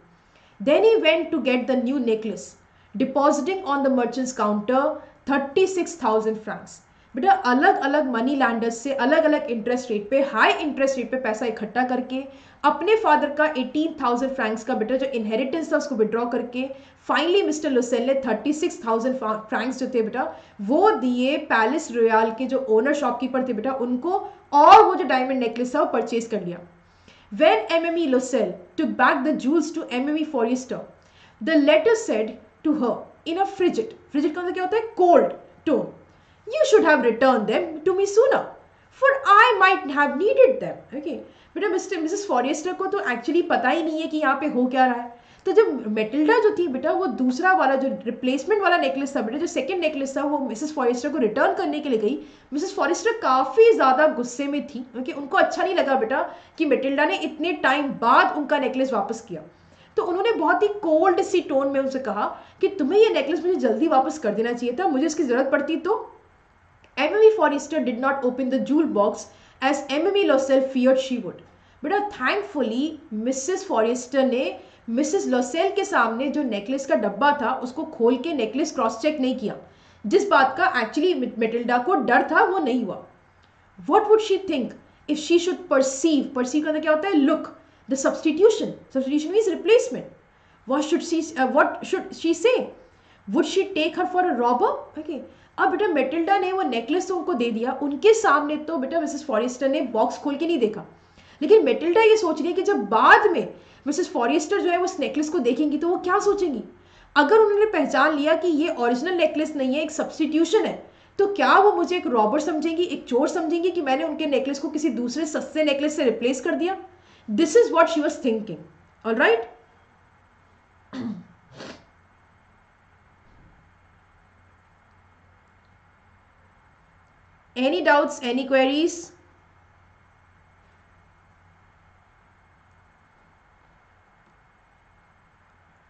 Then he went to get the new necklace. The merchants counter thirty six thousand francs बेटा अलग अलग मनी लैंडर्स से अलग अलग इंटरेस्ट रेट पे हाई इंटरेस्ट रेट पे पैसा इकट्ठा करके अपने फादर का 18,000 फ्रैंक्स का बेटा जो इनहेरिटेंस था उसको विड्रॉ करके फाइनली मिस्टर लुसेल ने 36,000 फ्रैंक्स जो थे बेटा वो दिए पैलेस रॉयल के जो ओनर शॉपकीपर थे बेटा उनको और वो जो डायमंड नेकलेस था वो परचेज कर लिया the jewels to M M E Forestier the letter said to her in a frigid frigid का मतलब क्या होता है cold tone you should have returned them to me sooner, for I might have needed them. Okay. बेटा mister Mrs Forestier को तो actually पता ही नहीं है कि यहाँ पे हो क्या रहा है तो जब मेटिल्डा जो थी बेटा, वो दूसरा वाला जो रिप्लेसमेंट वाला नेकलेस था बेटा, जो सेकंड नेकलेस था, वो मिसेस फॉरेस्टर को रिटर्न करने के लिए गई। मिसेस फॉरेस्टर काफ़ी ज़्यादा गुस्से में थी क्योंकि उनको अच्छा नहीं लगा बेटा कि मेटिल्डा ने इतने टाइम बाद उनका नेकलेस वापस किया। तो उन्होंने बहुत ही कोल्ड सी टोन में उनसे कहा कि तुम्हें ये नेकलेस मुझे जल्दी वापस कर देना चाहिए था, मुझे इसकी ज़रूरत पड़ती तो Emily Forrester did not open the jewel box as Emily Lossell feared she would बेटा थैंकफुली मिसेस फॉरेस्टर ने मिसेस लोसेल के सामने जो नेकलेस का डब्बा था, उसको खोल के नेकलेस क्रॉस चेक नहीं किया। जिस बात का एक्चुअली मेटिल्डा को डर था, वो नहीं हुआ। What would she think if she should perceive perceive करना क्या होता है? Look the substitution substitution means replacement what should she what should she say would she take her for a robber okay अब बेटा मेटिल्डा ने वो necklace तो उनको दे दिया। उनके सामने तो बेटा मिसेस फॉरेस्टर ने बॉक्स खोल के नहीं देखा। लेकिन मेटिल्डा ये सोच रही है कि जब बाद में मिसेस फॉरेस्टर जो है उस नेकलेस को देखेंगी तो वो क्या सोचेंगी? अगर उन्होंने पहचान लिया कि ये ओरिजिनल नेकलेस नहीं है एक सब्सटीट्यूशन है तो क्या वो मुझे एक रॉबर समझेंगी एक चोर समझेंगी कि मैंने उनके नेकलेस को किसी दूसरे सस्ते नेकलेस से रिप्लेस कर दिया? This is what she was thinking all right Any doubts, any queries?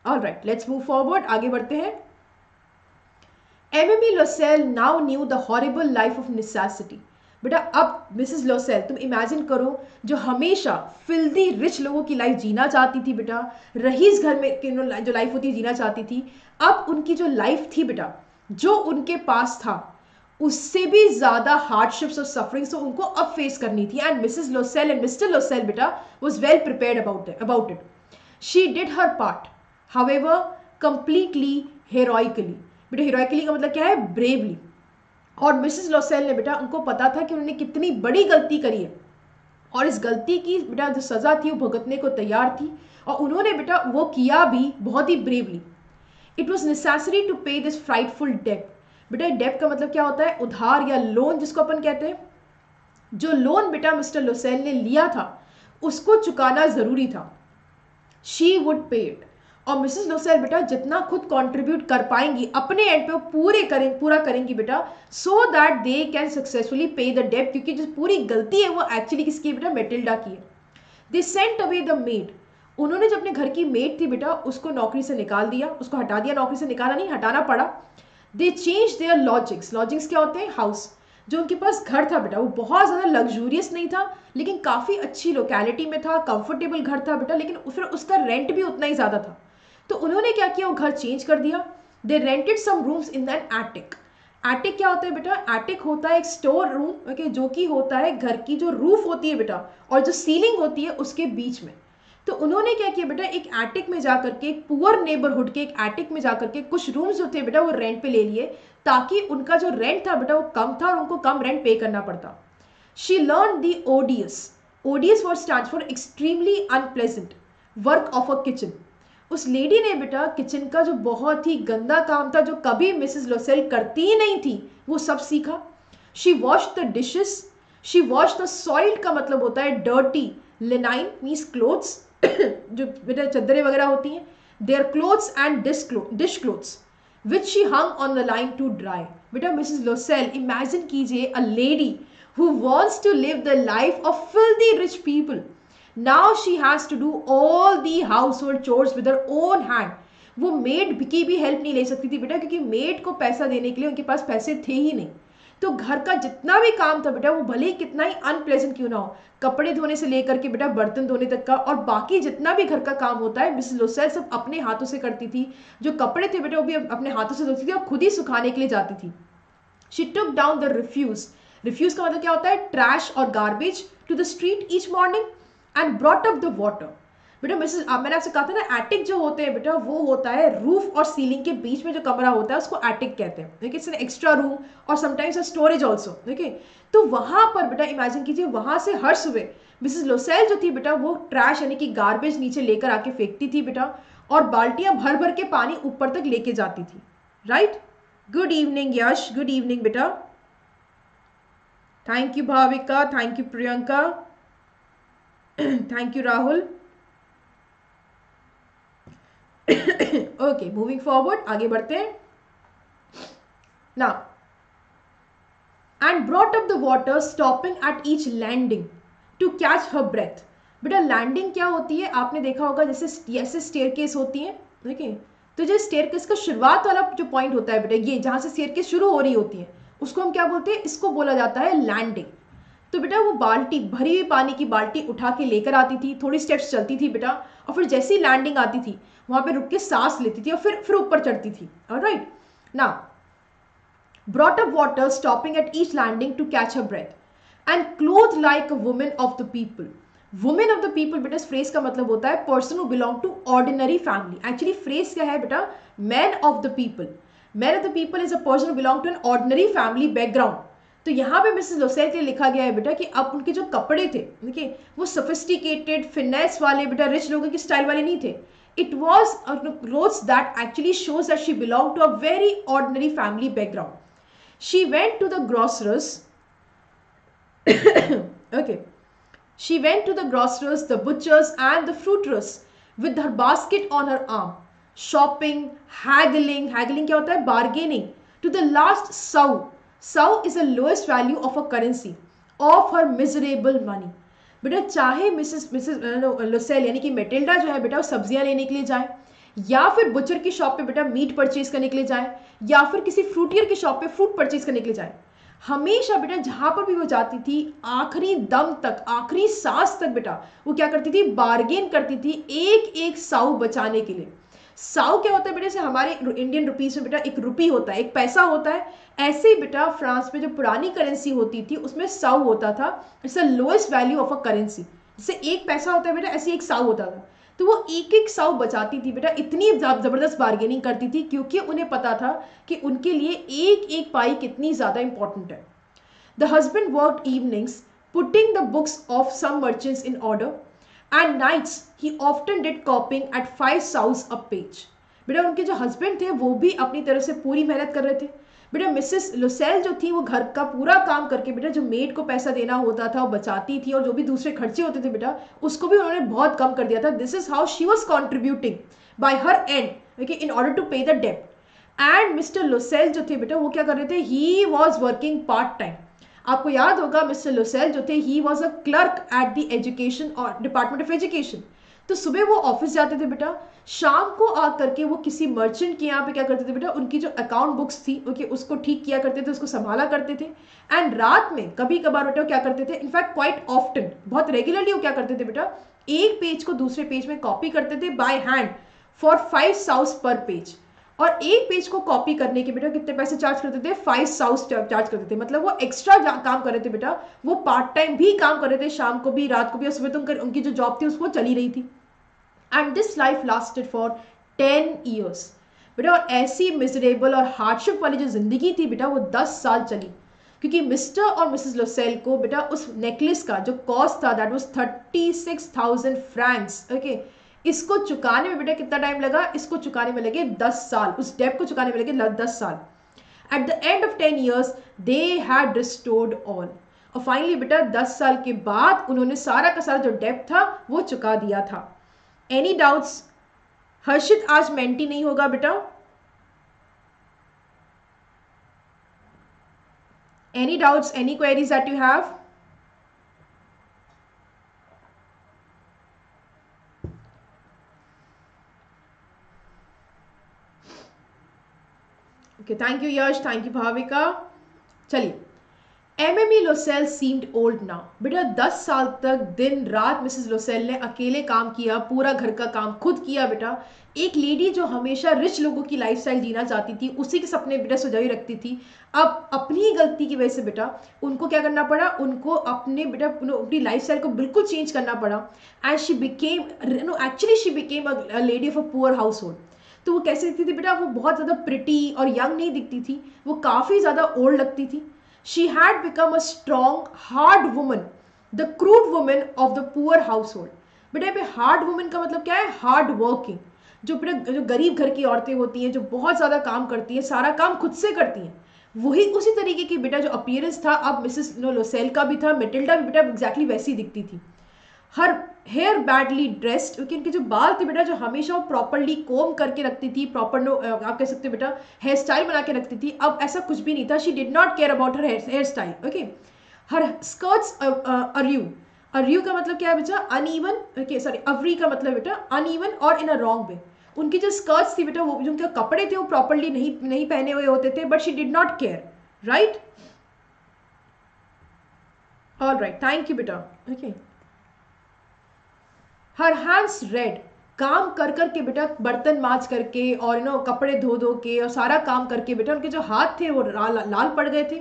All right, let's move forward. आगे बढ़ते हैं. M M E Loisel now knew the horrible life of necessity बेटा अब मिसेस लोसेल तुम imagine करो जो हमेशा फिल्दी रिच लोगों की लाइफ जीना चाहती थी बेटा रहीस घर में जो लाइफ होती जीना चाहती थी अब उनकी जो लाइफ थी बेटा जो उनके पास था उससे भी ज़्यादा हार्डशिप्स और सफरिंग्स तो उनको अब फेस करनी थी. And Mrs Loisel and Mr Loisel बेटा was well prepared about about it she did her part however completely heroically बेटा हेरोइकली का मतलब क्या है? ब्रेवली और मिसेस लोसेल ने बेटा, उनको पता था कि उन्होंने कितनी बड़ी गलती करी है। और इस गलती की बेटा, जो सजा थी, वो भुगतने को तैयार थी। और उन्होंने बेटा, वो किया भी बहुत ही bravely it was necessary to pay this frightful debt बेटा डेप का मतलब क्या होता है? उधार या लोन जिसको अपन कहते हैं। जो लोन बेटा मिस्टर लोसेल ने लिया था, उसको चुकाना ज़रूरी था। शी वुड पे इट और मिसेस लोसेल बेटा जितना खुद कंट्रीब्यूट कर पाएँगी, अपने एंड पे वो पूरे करें, पूरा करेंगी बेटा so that they can successfully pay the debt क्योंकि जो पूरी गलती है वो एक्चुअली किसकी है बेटा? मेटिल्डा की है। They sent away the maid उन्होंने जो अपने घर की मेड थी बेटा, उसको नौकरी से निकाल दिया, उसको हटा दिया, नौकरी से निकाला नहीं, हटाना पड़ा। They change their logics logics क्या होते हैं? हाउस जो उनके पास घर था बेटा, वो बहुत ज़्यादा लग्जूरियस नहीं था, लेकिन काफ़ी अच्छी लोकेलिटी में था कंफर्टेबल घर था बेटा, लेकिन फिर उसका रेंट भी उतना ही ज़्यादा था। तो उन्होंने क्या किया? वो घर चेंज कर दिया. They rented some rooms in than attic attic क्या होता है बेटा? एटिक होता है एक स्टोर रूम ओके जो कि होता है घर की जो रूफ होती है बेटा, और जो सीलिंग होती है उसके बीच में. तो उन्होंने क्या किया बेटा? एक एटिक में जाकर के एक पुअर नेबरहुड के एक एटिक में जाकर के कुछ रूम्स जो थे बेटा, वो रेंट पे ले लिए, ताकि उनका जो रेंट था बेटा, वो कम था और उनको कम रेंट पे करना पड़ता. She learn the odious odious for stand for extremely unpleasant work of a kitchen उस लेडी ने बेटा किचन का जो बहुत ही गंदा काम था, जो कभी मिसेस लोसेल करती ही नहीं थी, वो सब सीखा she wash the dishes she wash the soiled का मतलब होता है डर्टी लिनाइन मीन्स क्लोथ्स जो बेटा चद्दरें वगैरह होती हैं there clothes and dish clothes which she hung on the line to dry बेटा मिसेस लोसेल इमेजिन कीजिए a lady who wants to live the life of filthy rich people. Now she has to do all the household chores with her own hand. वो maid की भी help नहीं ले सकती थी बेटा, क्योंकि मेड को पैसा देने के लिए उनके पास पैसे थे ही नहीं। तो घर का जितना भी काम था बेटा, वो भले ही कितना ही अनप्लेजेंट क्यों ना हो, कपड़े धोने से लेकर के बेटा बर्तन धोने तक का, और बाकी जितना भी घर का काम होता है मिस लोसेल सब अपने हाथों से करती थी। जो कपड़े थे बेटा, वो भी अपने हाथों से धोती थी और खुद ही सुखाने के लिए जाती थी। She took down the refuse refuse का मतलब क्या होता है? ट्रैश और garbage to the street each morning and brought up the water बेटा मिसेस मैंने आपसे कहा था ना एटिक जो होते हैं बेटा, वो होता है रूफ और सीलिंग के बीच में जो कमरा होता है, उसको एटिक कहते हैं। एक्स्ट्रा रूम और समटाइम्स अ स्टोरेज ऑल्सो देखिए। तो वहाँ पर बेटा इमेजिन कीजिए, वहाँ से हर सुबह मिसेस लोसेल जो थी बेटा, वो ट्रैश यानी कि गार्बेज नीचे लेकर आके फेंकती थी बेटा और बाल्टियाँ भर भर के पानी ऊपर तक लेके जाती थी। Right good evening Yash good evening बेटा। Thank you Bhavika. Thank you Priyanka. Thank you Rahul okay moving forward आगे बढ़ते हैं. ना and brought up the water stopping at each landing to catch her breath बेटा landing क्या होती है? आपने देखा होगा जैसे ऐसे स्टेयर केस होती है, देखिए. तो जो स्टेयर केस का शुरुआत वाला जो पॉइंट होता है बेटा, ये जहाँ से स्टेयर केस शुरू हो रही होती है, उसको हम क्या बोलते हैं? इसको बोला जाता है लैंडिंग तो बेटा वो बाल्टी, भरी हुई पानी की बाल्टी उठा के लेकर आती थी, थोड़ी स्टेप्स चलती थी बेटा, और फिर जैसी लैंडिंग आती थी, वहाँ पे रुक के सांस लेती थी और फिर फिर ऊपर चढ़ती थी राइट ना brought up water stopping at each landing to catch a breath and cloth like a women of the people women of the people बेटा फ्रेज का मतलब होता है person who belong to ordinary family actually phrase क्या है बेटा? Man of the people man of the people is a person belong to an ordinary family background तो यहाँ पे मिसेस लोसेल के लिखा गया है, बेटा, कि अब उनके जो कपड़े थे, देखिए, वो सोफिस्टिकेटेड फिनेस वाले, बेटा रिच लोगों की स्टाइल वाले नहीं थे। It was clothes that actually shows that she belong to a very ordinary family background she went to the grocers okay she went to the grocers the butchers and the fruiterers with her basket on her arm shopping haggling haggling क्या होता है? Bargaining to the last sou Sow is the lowest value of a currency of her miserable money बेटा, चाहे Mrs Mrs लोसेल यानी कि Matilda जो है बेटा, वो सब्ज़ियाँ लेने के लिए जाए, या फिर बुचर की शॉप पे बेटा मीट परचेज करने के लिए जाए, या फिर किसी फ्रूटियर की शॉप पे फ्रूट परचेज करने के लिए जाए, हमेशा बेटा, जहाँ पर भी वो जाती थी, आखिरी दम तक, आखिरी सांस तक बेटा, वो क्या करती थी बार्गेन करती थी एक एक साउ बचाने के लिए। साउ क्या होता है बेटा? से हमारे इंडियन रुपीज़ में बेटा एक रुपी होता है, एक पैसा होता है। ऐसे ही बेटा फ्रांस में जो पुरानी करेंसी होती थी, उसमें साउ होता था। It's the lowest value of a currency जैसे एक पैसा होता है बेटा, ऐसे एक साउ होता था। तो वो एक एक साउ बचाती थी बेटा। इतनी ज़बरदस्त बार्गेनिंग करती थी, क्योंकि उन्हें पता था कि उनके लिए एक एक पाई कितनी ज़्यादा इंपॉर्टेंट है। The husband work evenings putting the books of some merchants in order and nights he often did copying at five sous a page बेटा, उनके जो हस्बैंड थे, वो भी अपनी तरफ़ से पूरी मेहनत कर रहे थे। बेटा मिसेस लुसेल जो थी, वो घर का पूरा काम करके, बेटा, जो मेड को पैसा देना होता था, वो बचाती थी, और जो भी दूसरे खर्चे होते थे, बेटा, उसको भी उन्होंने बहुत कम कर दिया था। This is how she was contributing by her and in order to pay the dept and Mr Loisel जो थे, बेटा, वो क्या कर रहे थे? He was working part time आपको याद होगा, मिस्टर लुसेल, जो थे he was a clerk at the education और डिपार्टमेंट ऑफ़ एजुकेशन तो सुबह वो ऑफ़िस जाते थे बेटा। शाम को आकर के वो किसी मर्चेंट के यहाँ पे क्या करते थे बेटा? उनकी जो अकाउंट बुक्स थी ओके उसको ठीक किया करते थे, उसको संभाला करते थे। एंड रात में कभी कभार बेटा क्या करते थे? इनफैक्ट क्वाइट ऑफ्टन बहुत रेगुलरली वो क्या करते थे बेटा? एक पेज को दूसरे पेज में कॉपी करते थे बाय हैंड फॉर फाइव साउस पर पेज और एक पेज को कॉपी करने के बेटा कितने पैसे चार्ज करते थे? फाइव साउस चार्ज करते थे। मतलब वो एक्स्ट्रा काम कर रहे थे बेटा। वो पार्ट टाइम भी काम कर रहे थे, शाम को भी, रात को भी, और सुबह तो उनकी जो जॉब थी, उसको चली रही थी। And this life lasted for ten years बेटा, और ऐसी मिजरेबल और हार्डशिप वाली जो ज़िंदगी थी बेटा, वो दस साल चली। क्योंकि मिस्टर और मिसेस लोसेल को बेटा, उस नेकलेस का जो कॉस्ट था that was thirty six thousand francs okay इसको चुकाने में बेटा कितना टाइम लगा? इसको चुकाने में लगे दस साल। उस डेप को चुकाने में लगे दस साल। At the end of ten years they had restored all और फाइनली बेटा दस साल के बाद उन्होंने सारा का सारा जो डेप था, वो चुका दिया था। एनी डाउट्स हर्षित, आज मेंटी नहीं होगा बेटा। Any doubts any queries that you have okay thank you Yash thank you Bhavika चलिए M M E Loisel seemed old now बेटा दस साल तक दिन रात मिसेस लोसेल ने अकेले काम किया, पूरा घर का काम खुद किया, बेटा। एक लेडी जो हमेशा रिच लोगों की लाइफस्टाइल जीना चाहती थी, उसी के सपने बेटा सुझाई रखती थी। अब अपनी ही गलती की वजह से बेटा, उनको क्या करना पड़ा? उनको अपने बेटा अपनी लाइफस्टाइल को बिल्कुल चेंज करना पड़ा। And she became no actually she became a lady of a poor household तो वो कैसे दिखती थी बेटा? वो बहुत ज़्यादा प्रिटी और यंग नहीं दिखती थी। वो काफ़ी ज़्यादा ओल्ड लगती थी। She had become a strong hard woman the crude woman of the poor household बेटा पे हार्ड वुमन का मतलब क्या है? हार्ड वर्किंग जो बेटा, जो गरीब घर की औरतें होती हैं, जो बहुत ज़्यादा काम करती हैं, सारा काम खुद से करती हैं, वही उसी तरीके की बेटा जो अपियरेंस था, अब मिसेस लोसेल का भी था मेटिल्डा भी, बेटा एग्जैक्टली वैसी दिखती थी। हर हेयर बैडली ड्रेस्ड क्योंकि उनके जो बाल थे बेटा, जो हमेशा वो प्रॉपरली कोम करके रखती थी प्रॉपर नो आप कह सकते हो बेटा हेयर स्टाइल बना के रखती थी। अब ऐसा कुछ भी नहीं था। She did not care about her hair style okay her skirts awry. Awry का मतलब क्या है बेटा? अनइवन ओके सॉरी अवरी का मतलब बेटा अनइवन और इन अ रॉन्ग वे उनकी जो स्कर्ट्स थी बेटा, वो जो उनके कपड़े थे, वो प्रॉपरली नहीं नहीं पहने हुए होते थे but she did not care right all right thank you बेटा ओके हर हैंड्स रेड काम कर कर के बेटा बर्तन माज करके और यू नो कपड़े धो धो के और सारा काम करके बेटा उनके जो हाथ थे वो लाल लाल पड़ गए थे।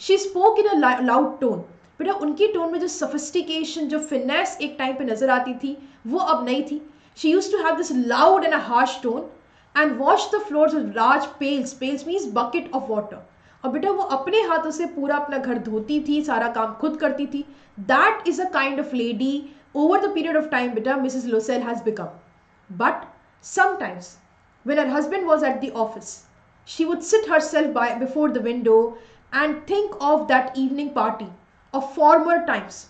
She spoke in a loud tone बेटा उनकी टोन में जो सफिस्टिकेशन जो फिनेस एक टाइम पे नज़र आती थी, वो अब नहीं थी। She use to have this loud and a harsh tone and wash the floor large pails pails means bucket of water और बेटा वो अपने हाथों से पूरा अपना घर धोती थी, सारा काम खुद करती थी। That is a kind of lady over the period of time beta mrs losell has become but sometimes when her husband was at the office she would sit herself by before the window and think of that evening party of former times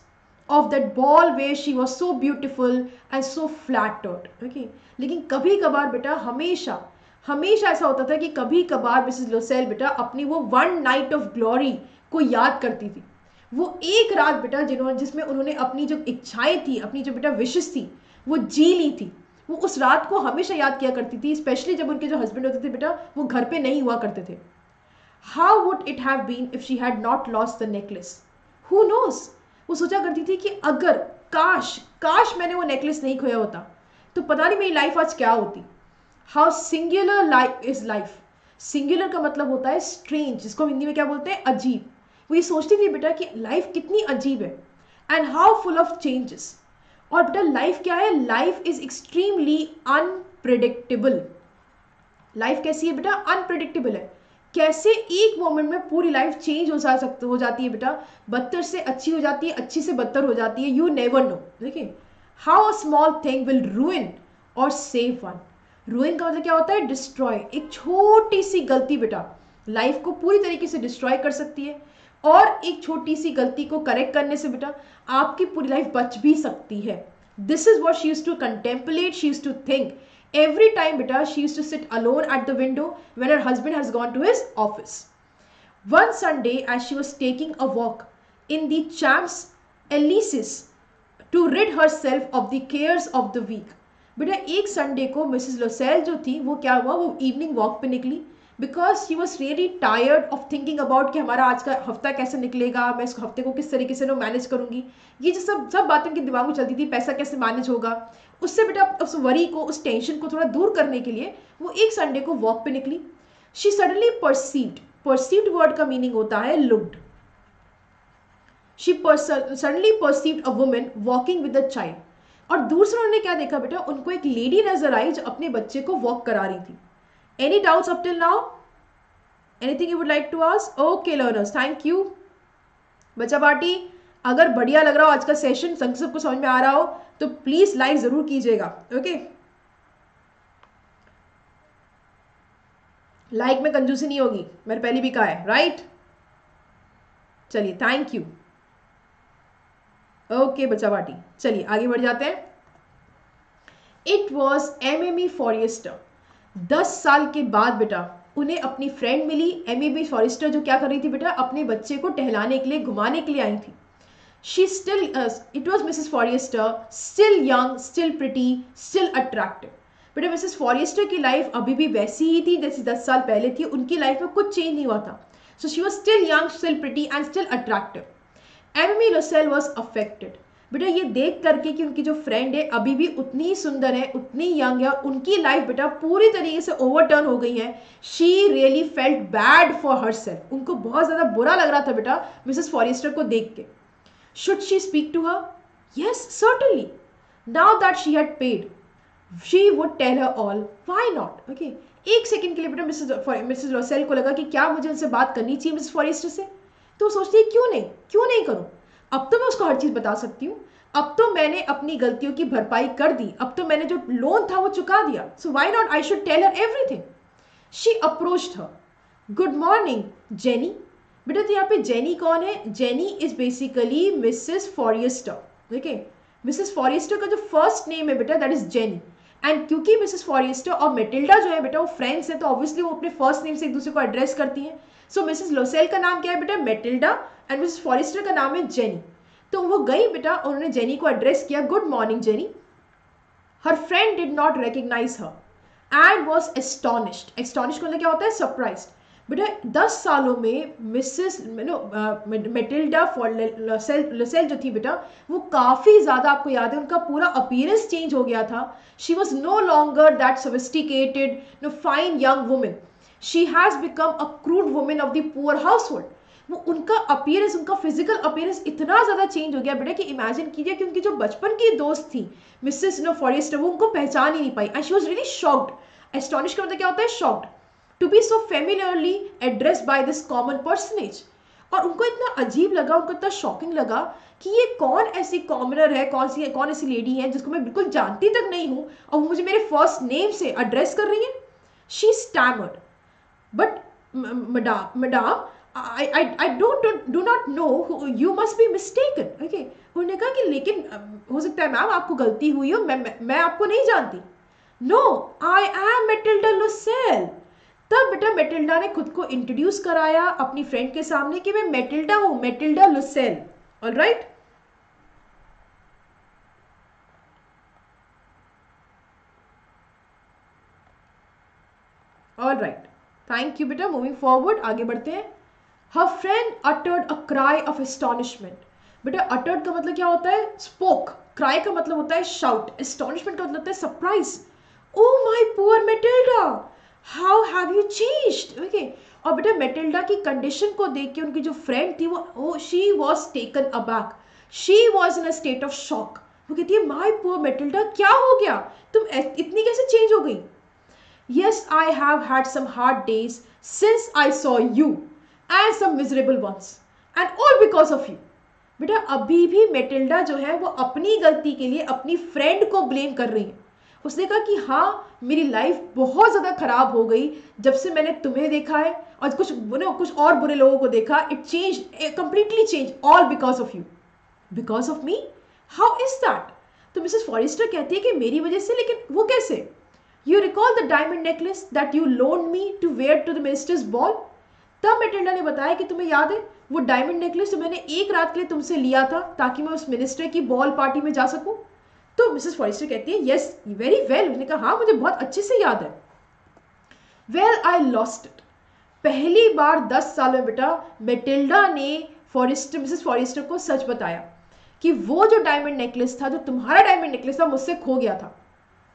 of that ball where she was so beautiful and so flattered okay लेकिन कभी कभार बेटा हमेशा हमेशा ऐसा होता था कि कभी कभार मिसेस लोसेल बेटा अपनी वो वन नाइट ऑफ ग्लोरी को याद करती थी वो एक रात बेटा जिन्होंने जिसमें उन्होंने अपनी जो इच्छाएँ थी, अपनी जो बेटा विशेष थी, वो जी ली थी। वो उस रात को हमेशा याद किया करती थी स्पेशली जब उनके जो हस्बैंड होते थे बेटा, वो घर पे नहीं हुआ करते थे। How would it have been if she had not lost the necklace who knows वो सोचा करती थी कि अगर, काश काश मैंने वो नेकलेस नहीं खोया होता तो पता नहीं मेरी लाइफ आज क्या होती। How singular life is life singular का मतलब होता है स्ट्रेंज जिसको हिंदी में क्या बोलते हैं? अजीब। वो ये सोचती थी, बेटा, कि लाइफ कितनी अजीब है and how full of changes और बेटा लाइफ क्या है? Life is extremely unpredictable life कैसी है, बेटा? अनप्रिडिक्टेबल है। कैसे एक मोमेंट में पूरी लाइफ चेंज हो जा सकते, हो जाती है, बेटा? बदतर से अच्छी हो जाती है, अच्छी से बदतर हो जाती है यू नेवर नो देखिए how a small thing will ruin और सेव वन रूइन का मतलब क्या होता है? डिस्ट्रॉय एक छोटी सी गलती, बेटा लाइफ को पूरी तरीके से डिस्ट्रॉय कर सकती है। और एक छोटी सी गलती को करेक्ट करने से बेटा आपकी पूरी लाइफ बच भी सकती है this is what she use to contemplate she use to think every time beta she used to sit alone at the window when her husband has gone to his office one sunday as she was taking a walk in the champs elysees to rid herself of the cares of the week बेटा एक Sunday को Mrs Loisel जो थी वो क्या हुआ वो evening walk पे निकली because she was really tired of thinking about कि हमारा आज का हफ़्ता कैसे निकलेगा, मैं इस हफ़्ते को किस तरीके से मैनेज करूँगी। ये जो सब सब बातें उनके दिमाग में चलती थी, पैसा कैसे मैनेज होगा। उससे बेटा उस वरी को, उस टेंशन को थोड़ा दूर करने के लिए वो एक संडे को वॉक पे निकली। She suddenly perceived perceived word का मीनिंग होता है looked she suddenly perceived a women walking with a child और दूसरा उन्होंने क्या देखा बेटा? उनको एक लेडी नज़र आई जो अपने बच्चे को वॉक करा रही थी। Any doubts up till now? Anything you would like to ask? Okay, learners. Thank you. बच्चा पार्टी अगर बढ़िया लग रहा हो आज का सेशन संग सबको समझ में आ रहा हो तो प्लीज़ लाइक ज़रूर कीजिएगा ओके लाइक में कंजूसी नहीं होगी मैंने पहले भी कहा है राइट चलिए थैंक यू ओके बच्चा पार्टी चलिए आगे बढ़ जाते हैं it was M M E Forestier दस साल के बाद बेटा, उन्हें अपनी फ्रेंड मिली एम बी फॉरेस्टर जो क्या कर रही थी बेटा, अपने बच्चे को टहलाने के लिए, घुमाने के लिए आई थी। She still it was Mrs Forestier still young still pretty still attractive बेटा मिसेस फॉरेस्टर की लाइफ अभी भी वैसी ही थी जैसे दस साल पहले थी, उनकी लाइफ में कुछ चेंज नहीं हुआ था। So she was still young still pretty and still attractive M Emily Russell was affected. बेटा ये देख करके कि उनकी जो फ्रेंड है, अभी भी उतनी सुंदर है, उतनी यंग है, उनकी लाइफ बेटा पूरी तरीके से ओवरटर्न हो गई है। She really felt bad for herself उनको बहुत ज़्यादा बुरा लग रहा था बेटा मिसेस फॉरेस्टर को देख के। Should she speak to her yes certainly now that she had paid she would tell her all why not okay एक सेकंड के लिए बेटा मिसेस मिसेस रॉसेल को लगा कि क्या मुझे उनसे बात करनी चाहिए मिसेस फॉरेस्टर से? तो सोचती है, क्यों नहीं? क्यों नहीं करूँ? अब तो मैं उसको हर चीज़ बता सकती हूँ। अब तो मैंने अपनी गलतियों की भरपाई कर दी। अब तो मैंने जो लोन था वो चुका दिया। So why not I should tell her everything she approach her good morning Jenny बेटा तो यहाँ पे जेनी कौन है? Jenny is basically Mrs Forestier okay Mrs Forestier का जो फ़र्स्ट नेम है बेटा दैट इज़ जेनी एंड क्योंकि मिसेस फॉरियस्टर और मेटिल्डा जो है बेटा, वो फ्रेंड्स हैं तो ऑब्वियसली वो अपने फ़र्स्ट नेम से एक दूसरे को एड्रेस करती हैं। सो मिसेस लोसेल का नाम क्या है बेटा? मेटिल्डा एंड मिसेस फॉरेस्टर का नाम है जेनी तो वो गई बेटा उन्होंने जेनी को एड्रेस किया good morning Jenny her friend did not recognise her and was astonished astonish मतलब क्या होता है? सरप्राइज़ बेटा, दस सालों में मिसेस नो मेटिल्डा लसेल जो थी बेटा, वो काफ़ी ज़्यादा, आपको याद है, उनका पूरा अपीयरेंस चेंज हो गया था। She was no longer that sophisticated no fine young women she has become a crude women of the poor household वो उनका अपीयरेंस उनका फ़िज़िकल अपीयरेंस इतना ज़्यादा चेंज हो गया, बेटा, कि इमेजिन कीजिए कि उनकी जो बचपन की दोस्त थी मिसेस नो फॉरेस्ट वो उनको पहचान ही नहीं पाई। And she was really shocked astonish का मतलब क्या होता है? Shocked to be so familiarly address by this common personage और उनको इतना अजीब लगा, उनको इतना शॉकिंग लगा कि ये कौन ऐसी कॉमनर है, कौन सी, कौन ऐसी लेडी है जिसको मैं बिल्कुल जानती तक नहीं हूँ और मुझे मेरे फ़र्स्ट नेम से एड्रेस कर रही है? She stammered but madam madam I don't do not know who, you must be mistaken. Okay. उन्होंने कहा कि लेकिन हो सकता है मैम आपको गलती हुई हो मैं मैं, मैं आपको नहीं जानती। No I am Matilda Loisel तब बेटा मेटिल्डा ने खुद को इंट्रोड्यूस कराया अपनी फ्रेंड के सामने कि मैं मेटिल्डा हूँ Matilda Loisel all right all right thank you बेटा मूविंग फॉरवर्ड आगे बढ़ते हैं। Her friend uttered a cry of astonishment बेटा अटर्ड का मतलब क्या होता है? स्पोक क्राई का मतलब होता है शाउट एस्टॉनिशमेंट का मतलब होता है surprise oh my poor Matilda how have you changed okay और बेटा मेटिल्डा की कंडीशन को देख के उनकी जो फ्रेंड थी वो she was taken aback she was in a state of shock वो कहती है माई पुअर मेटिल्डा क्या हो गया? तुम इतनी कैसे चेंज हो गई? Yes, i have had some hard days since i saw you. And some miserable ones and all because of you बेटा, अभी भी मेटिल्डा जो है, वो अपनी गलती के लिए अपनी फ्रेंड को ब्लेम कर रही है। उसने कहा कि हाँ मेरी लाइफ बहुत ज़्यादा ख़राब हो गई जब से मैंने तुम्हें देखा है और कुछ नो कुछ और बुरे लोगों को देखा। It change completely change all because of you because of me how is that तो मिसेस फॉरेस्टर कहती है कि मेरी वजह से, लेकिन वो कैसे? You recall the diamond necklace that you loan me to wear to the minister's ball तब मेटिल्डा ने बताया कि तुम्हें याद है, वो डायमंड नेकलेस जो मैंने एक रात के लिए तुमसे लिया था, ताकि मैं उस मिनिस्टर की बॉल पार्टी में जा सकूँ? तो मिसेस फॉरिस्टर कहती है यस वेरी वेल उसने कहा हाँ मुझे बहुत अच्छे से याद है. वेल आई लॉस्ट इट पहली बार दस साल में बेटा मेटिल्डा ने फॉरिस्टर मिसेस फॉरिस्टर को सच बताया कि वो जो डायमंड नेकलेस था, जो तुम्हारा डायमंड नेकलेस था, मुझसे खो गया था।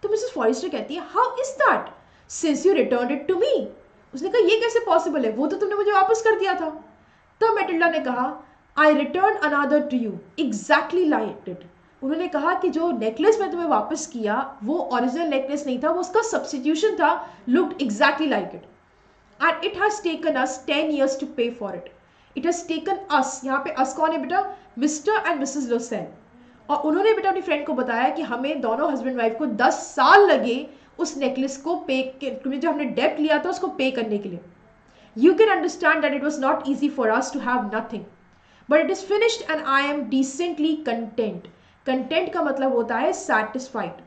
तो मिसेस फॉरिस्टर कहती है how is that since you return it to me उसने कहा, ये कैसे पॉसिबल है? वो तो तुमने मुझे वापस कर दिया था. तब मेटिल्डा ने कहा I return another to you exactly like it उन्होंने कहा कि जो नेकलेस मैं तुम्हें वापस किया, वो ओरिजिनल नेकलेस नहीं था, वो उसका सब्सिट्यूशन था। Looked exactly like it and it has taken us ten years to pay for it it has taken us यहाँ पे अस कौन है बेटा? मिस्टर एंड मिसेस लोसेन और उन्होंने बेटा अपनी फ्रेंड को बताया कि हमें दोनों हस्बैंड वाइफ को दस साल लगे उस नेकलेस को पे जो हमने डेप्ट लिया था उसको पे करने के लिए। You can understand that it was not easy for us to have nothing but it is finished and I am decently content content का मतलब होता है सेटिस्फाइड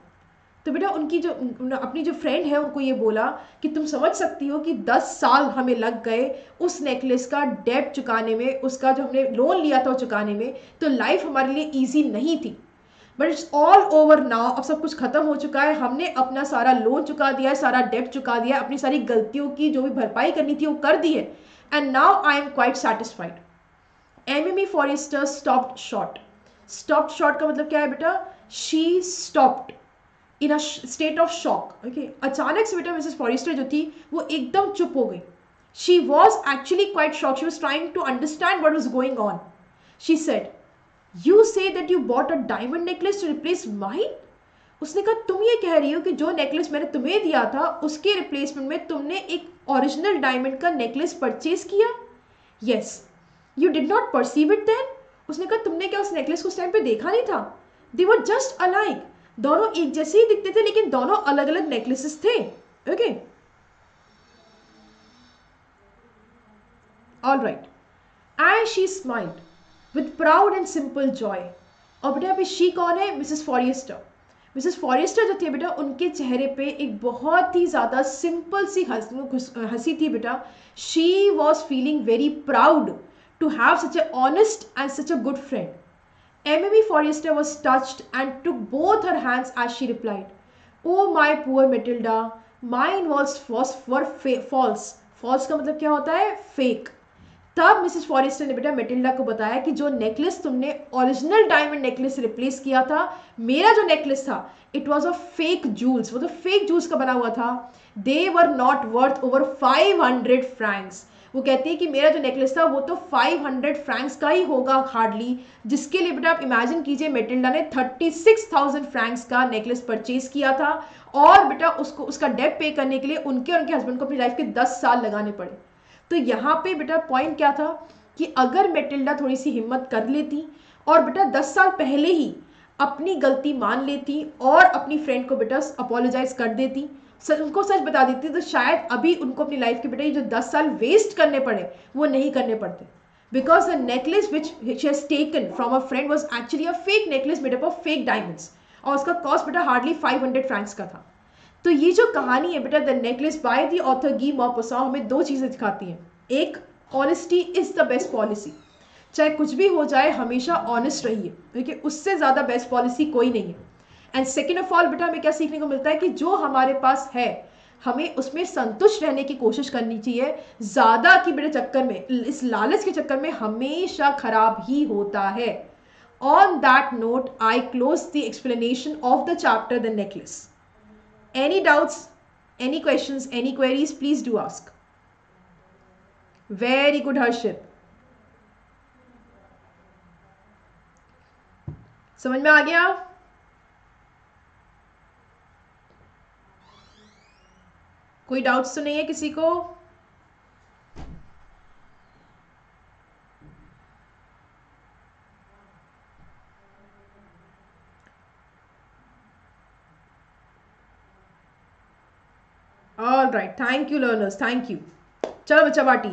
तो बेटा उनकी जो अपनी जो फ्रेंड है, उनको ये बोला कि तुम समझ सकती हो कि 10 साल हमें लग गए उस नेकलेस का डेप चुकाने में, उसका जो हमने लोन लिया था चुकाने में तो लाइफ हमारे लिए ईजी नहीं थी। But it's all over now अब सब कुछ खत्म हो चुका है। हमने अपना सारा लोन चुका दिया है, सारा डेप चुका दिया है, अपनी सारी गलतियों की जो भी भरपाई करनी थी वो कर दी है। And now I am quite satisfied M M E Forrester stop short stop short का मतलब क्या है बेटा? She stopped in a state of shock okay अचानक से बेटा मिसेज फॉरिस्टर जो थी, वो एकदम चुप हो गई। She was actually quite shock she was trying to understand what was going on she said You say that you bought a diamond necklace to replace mine? उसने कहा, तुम ये कह रही हो कि जो नेकलेस मैंने तुम्हें दिया था, उसके रिप्लेसमेंट में तुमने एक ओरिजिनल डायमंड का नेकलेस परचेज किया? Yes you did not perceive it then उसने कहा, तुमने क्या उस नेकलेस को उस टाइम पे देखा नहीं था? दे वर जस्ट अलाइक दोनों एक जैसे ही दिखते थे, लेकिन दोनों अलग अलग नेकलेसेस थे. Okay all right and she smiled with proud and simple joy और बेटा अभी शी कौन है? मिसेस फॉरिस्टर मिसेस फॉरेस्टर जो थे बेटा उनके चेहरे पे एक बहुत ही ज़्यादा सिंपल सी हँसी थी बेटा। She was feeling very proud to have such a honest and such a good friend M Emily Forrester was touched and took both her hands as she replied, Oh my poor Matilda, mine was, was for false. False का मतलब क्या होता है? Fake तब Mrs Forestier ने बेटा Matilda को बताया कि जो नेकलेस तुमने ओरिजिनल डायमंड नेकलेस रिप्लेस किया था मेरा जो नेकलेस था it was a fake jewels वो तो फेक जूल्स का बना हुआ था। They were not worth over 500 francs वो कहती है कि मेरा जो नेकलेस था वो तो 500 फ्रैंक्स का ही होगा हार्डली जिसके लिए बेटा आप इमेजिन कीजिए मेटिल्डा ने 36,000 फ्रैंक्स का नेकलेस परचेज किया था। और बेटा उसको उसका डेप पे करने के लिए उनके और उनके हस्बैंड को अपनी लाइफ के 10 साल लगाने पड़े। तो यहाँ पे बेटा पॉइंट क्या था कि अगर मेटिल्डा थोड़ी सी हिम्मत कर लेती और बेटा दस साल पहले ही अपनी गलती मान लेती और अपनी फ्रेंड को बेटा अपोलोजाइज कर देती सर उनको सच बता देती तो शायद अभी उनको अपनी लाइफ के बेटा ये जो दस साल वेस्ट करने पड़े, वो नहीं करने पड़ते। Because the necklace which has taken from a friend was actually a fake necklace made up of fake diamonds और उसका कॉस्ट बेटा हार्डली फाइव हंड्रेड फ्रैंक्स का था। तो ये जो कहानी है बेटा the necklace by the author Guy Maupassant हमें दो चीज़ें दिखाती हैं। एक honesty is the best policy चाहे कुछ भी हो जाए, हमेशा ऑनेस्ट रहिए, क्योंकि उससे ज़्यादा बेस्ट पॉलिसी कोई नहीं है। एंड सेकेंड ऑफ़ ऑल बेटा, हमें क्या सीखने को मिलता है कि जो हमारे पास है, हमें उसमें संतुष्ट रहने की कोशिश करनी चाहिए। ज़्यादा की बेटे चक्कर में, इस लालच के चक्कर में हमेशा खराब ही होता है। On that note I close the explanation of the chapter the necklace Any doubts? Any questions? Any queries? Please do ask. Very good, Harshit. समझ में आ गया कोई डाउट्स तो नहीं है किसी को all right thank you learners thank you चलो बच्चा बाटी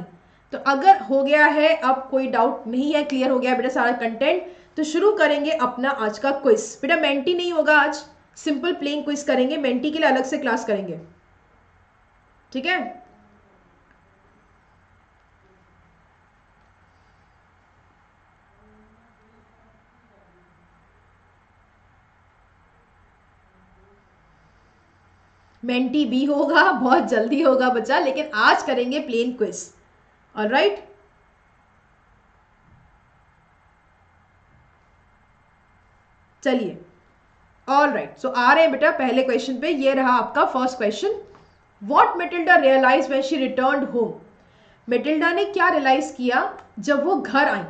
तो अगर हो गया है, अब कोई डाउट नहीं है क्लियर हो गया बेटा सारा कंटेंट तो शुरू करेंगे अपना आज का क्विज बेटा मेंटी नहीं होगा आज। सिंपल प्लेइंग क्विज करेंगे। मेंटी के लिए अलग से क्लास करेंगे। ठीक है? मेंटी भी होगा, बहुत जल्दी होगा बच्चा, लेकिन आज करेंगे प्लेन क्विज और राइट चलिए. ऑल राइट सो आ रहे हैं बेटा पहले क्वेश्चन पे. ये रहा आपका first question what Matilda realise when she return home Matilda ने क्या रियलाइज़ किया? जब वो घर आई.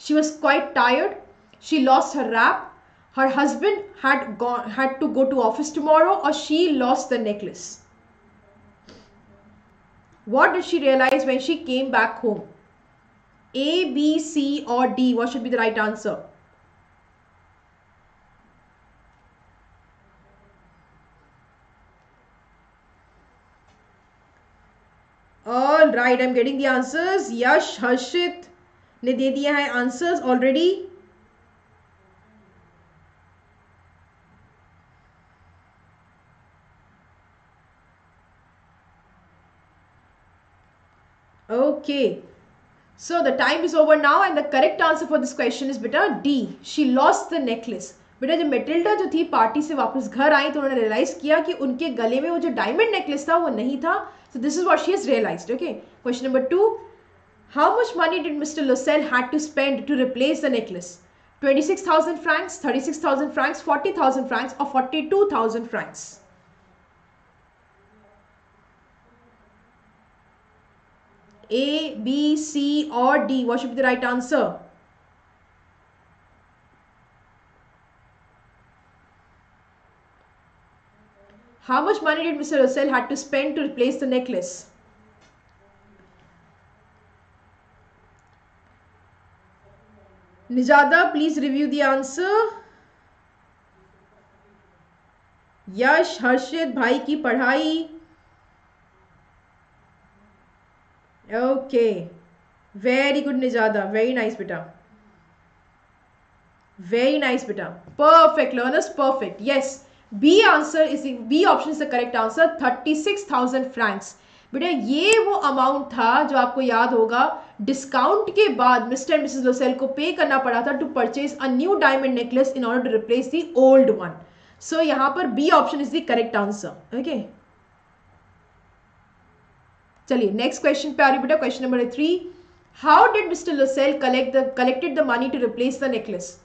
She was quite tired she lost her wrap her husband had gone had to go to office tomorrow or she lost the necklace. What did she realize when she came back home? A b c or d? What should be the right answer? All right i'm getting the answers. Yash harshit ne de diya hai answers already okay. So, the time is over now and the correct answer for this question is, beta, d. She lost the necklace. बेटा जब Matilda जो थी party से वापस घर आई तो उन्होंने realise किया कि उनके गले में वो जो डायमंड नेकलेस था, वो नहीं था. So this is what she is realise okay question number two how much money did mister Loisel had to spend to replace the necklace twenty six thousand francs thirty six thousand francs forty thousand francs और forty two thousand francs A, B, C or D? What should be the right answer? How much money did Mr. Russell had to spend to replace the necklace? Nijada, please review the answer. Yash Harshit भाई की पढ़ाई okay very good Nijada very nice बेटा very nice बेटा perfect learners perfect yes B answer is B option is the correct answer thirty six thousand francs बेटा ये वो amount था जो आपको याद होगा। डिस्काउंट के बाद मिस्टर एंड मिसेस लोसेल को पे करना पड़ा था to purchase a new diamond necklace in order to replace the old one so यहाँ पर B option is the correct answer okay चलिए नेक्स्ट क्वेश्चन पे आ रही बेटा question number three how did mister Loisel collect the collected the money to replace the necklace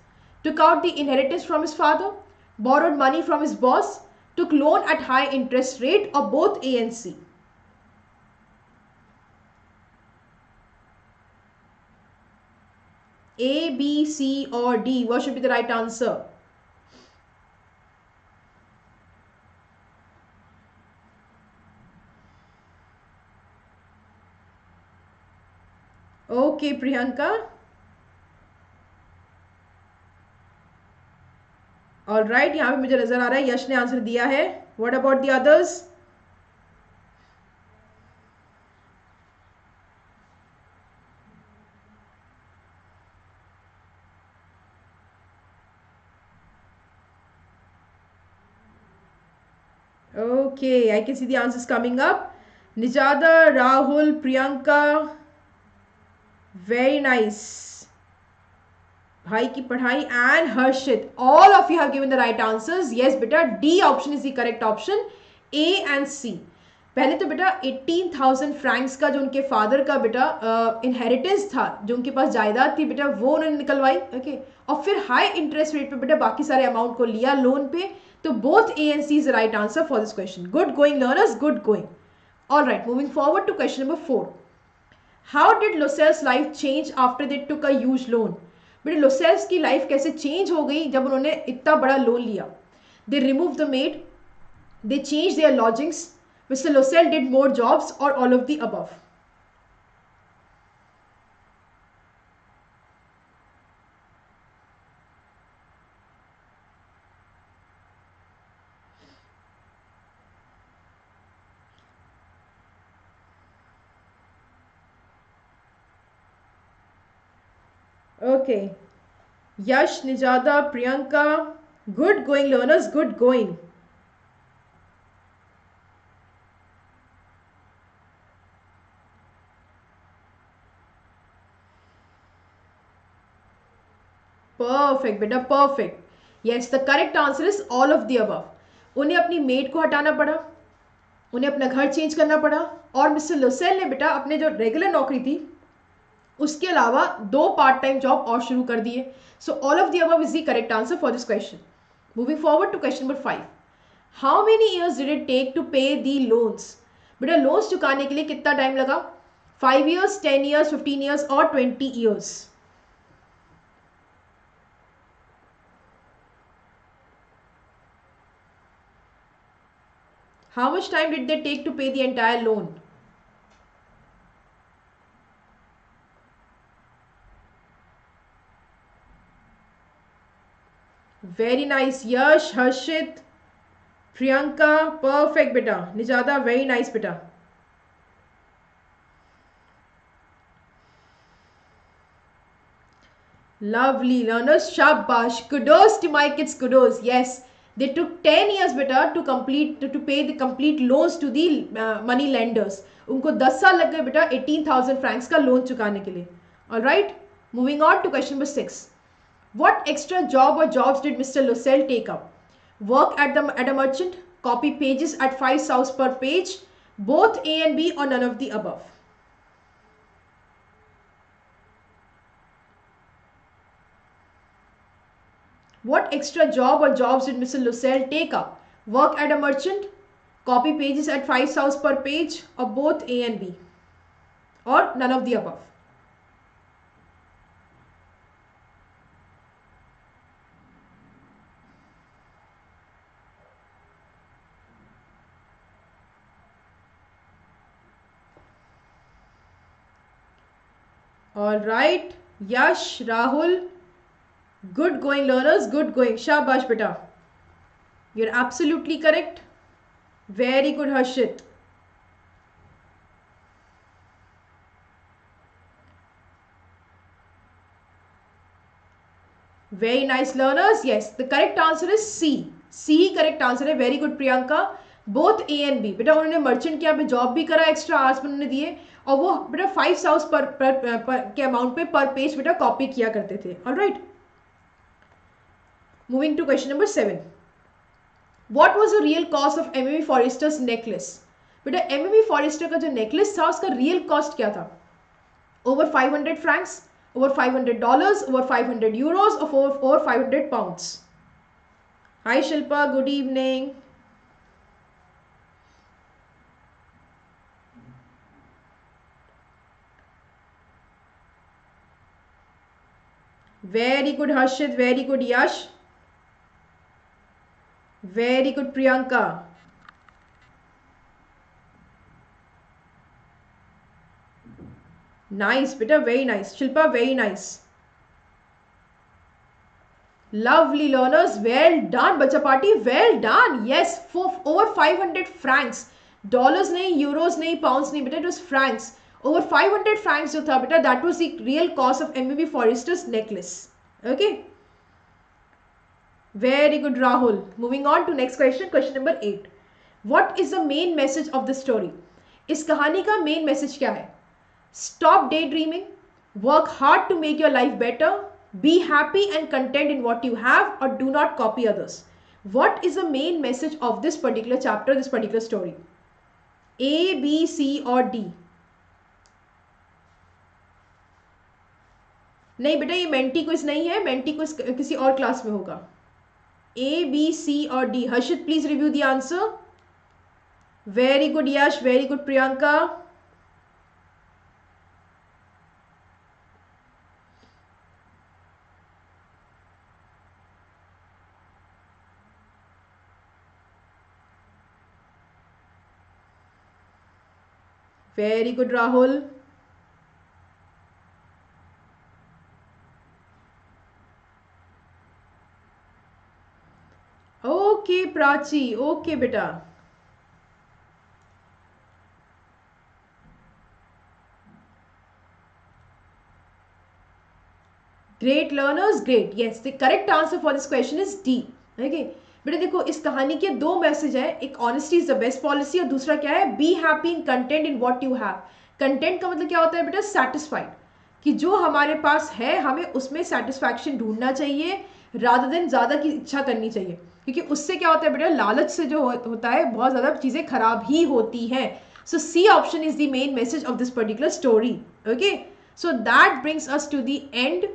took out the inheritance from his father borrowed money from his boss took loan at high interest rate और both A and C A B C और D what should be the right answer okay Priyanka. All right यहाँ पर मुझे नज़र आ रहा है, यश ने answer दिया है। What about the others okay I can see the answers coming up Nijada Rahul Priyanka Very nice. भाई की पढ़ाई and Harshit all of you have given the right answers yes बेटा D option is the correct option A and C पहले तो बेटा 18,000 Franks का जो उनके फादर का बेटा इनहेरिटेंस uh, था जो उनके पास जायदाद थी बेटा वो उन्होंने निकलवाई ओके okay? और फिर हाई इंटरेस्ट रेट पे बेटा बाकी सारे अमाउंट को लिया लोन पे तो both A and C is right answer for this question good going learners good going all right moving forward to question number 4. How did Loisels life change after they took a huge loan बेटे Loisels की life कैसे change हो गई जब उन्होंने इतना बड़ा loan लिया? They remove the maid they change their lodgings mister Loisel did more jobs और all of the above Okay. Yash, Nijada, Priyanka. Good going, learners. Good going. Perfect बेटा perfect yes the correct answer is all of the above उन्हें अपनी maid को हटाना पड़ा उन्हें अपना घर चेंज करना पड़ा और मिस्टर लोसेल ने बेटा अपने जो रेगुलर नौकरी थी उसके अलावा दो पार्ट टाइम जॉब और शुरू कर दिए। So all of the above is the correct answer for this question moving forward to question number five how many years did it take to pay the loans बेटा loans चुकाने के लिए कितना time लगा? Five years ten years fifteen years और twenty years how much time did they take to pay the entire loan? Very nice Yash Harshit Priyanka perfect बेटा Nizada very nice बेटा lovely learners shabash kudos to my kids kudos yes they took 10 years better to complete to, to pay the complete loans to the uh, money lenders उनको 10 साल लग गए बेटा 18,000 francs का loan चुकाने के लिए all right moving on to question number 6 What extra job or jobs did Mr. Lucelle take up? Work at, the, at a merchant, copy pages at 5 sous per page, both A and B or none of the above. What extra job or jobs did Mr. Lucelle take up? Work at a merchant, copy pages at 5 sous per page or both A and B or none of the above. All right Yash Rahul good going learners good going शाबाश बेटा you're absolutely correct very good Harshit very nice learners yes the correct answer is C C correct answer है. Very good Priyanka both A and B बेटा, उन्होंने merchant किया job भी करा extra hours उन्होंने दिए. और वो बेटा फाइव साउस पर, पर, पर, पर के अमाउंट पे पर पेज बेटा कॉपी किया करते थे। All right moving to question number seven what was the real cost of M M Forrester's necklace बेटा एम एम फॉरेस्टर का जो नेकलेस था उसका रियल कॉस्ट क्या था? Over five hundred francs over five hundred dollars over five hundred euros over five hundred pounds hi Shilpa good evening very good Harshit very good Yash very good Priyanka nice बेटा very nice Shilpa very nice lovely learners well done बच्चा party well done yes for over 500 francs dollars नहीं euros नहीं pounds नहीं बेटा it was francs over 500 francs जो था बेटा that was the real cost of MBB Forrester's necklace okay very good Rahul moving on to next question question number 8 what is the main message of the story इस कहानी का main message क्या है stop daydreaming work hard to make your life better be happy and content in what you have और do not copy others what is the main message of this particular chapter this particular story a b c or d नहीं बेटा, ये Menti quiz नहीं है Menti quiz किसी और class में होगा। ए बी सी और D Harshit please review the answer very good Yash very good Priyanka very good Rahul okay Prachi, okay बेटा। Great learners great yes the correct answer for this question is D okay बेटा देखो, इस कहानी के दो message है, एक honesty is the best policy और दूसरा क्या है? Be happy in content in what you have content का मतलब क्या होता है बेटा? सेटिस्फाइड कि जो हमारे पास है, हमें उसमें सेटिस्फैक्शन ढूंढना चाहिए राधा दिन ज़्यादा की इच्छा करनी चाहिए। क्योंकि उससे क्या होता है बेटा, लालच से जो होता है, बहुत ज़्यादा चीज़ें खराब ही होती हैं। So C option is the main message of this particular story okay so that brings us to the end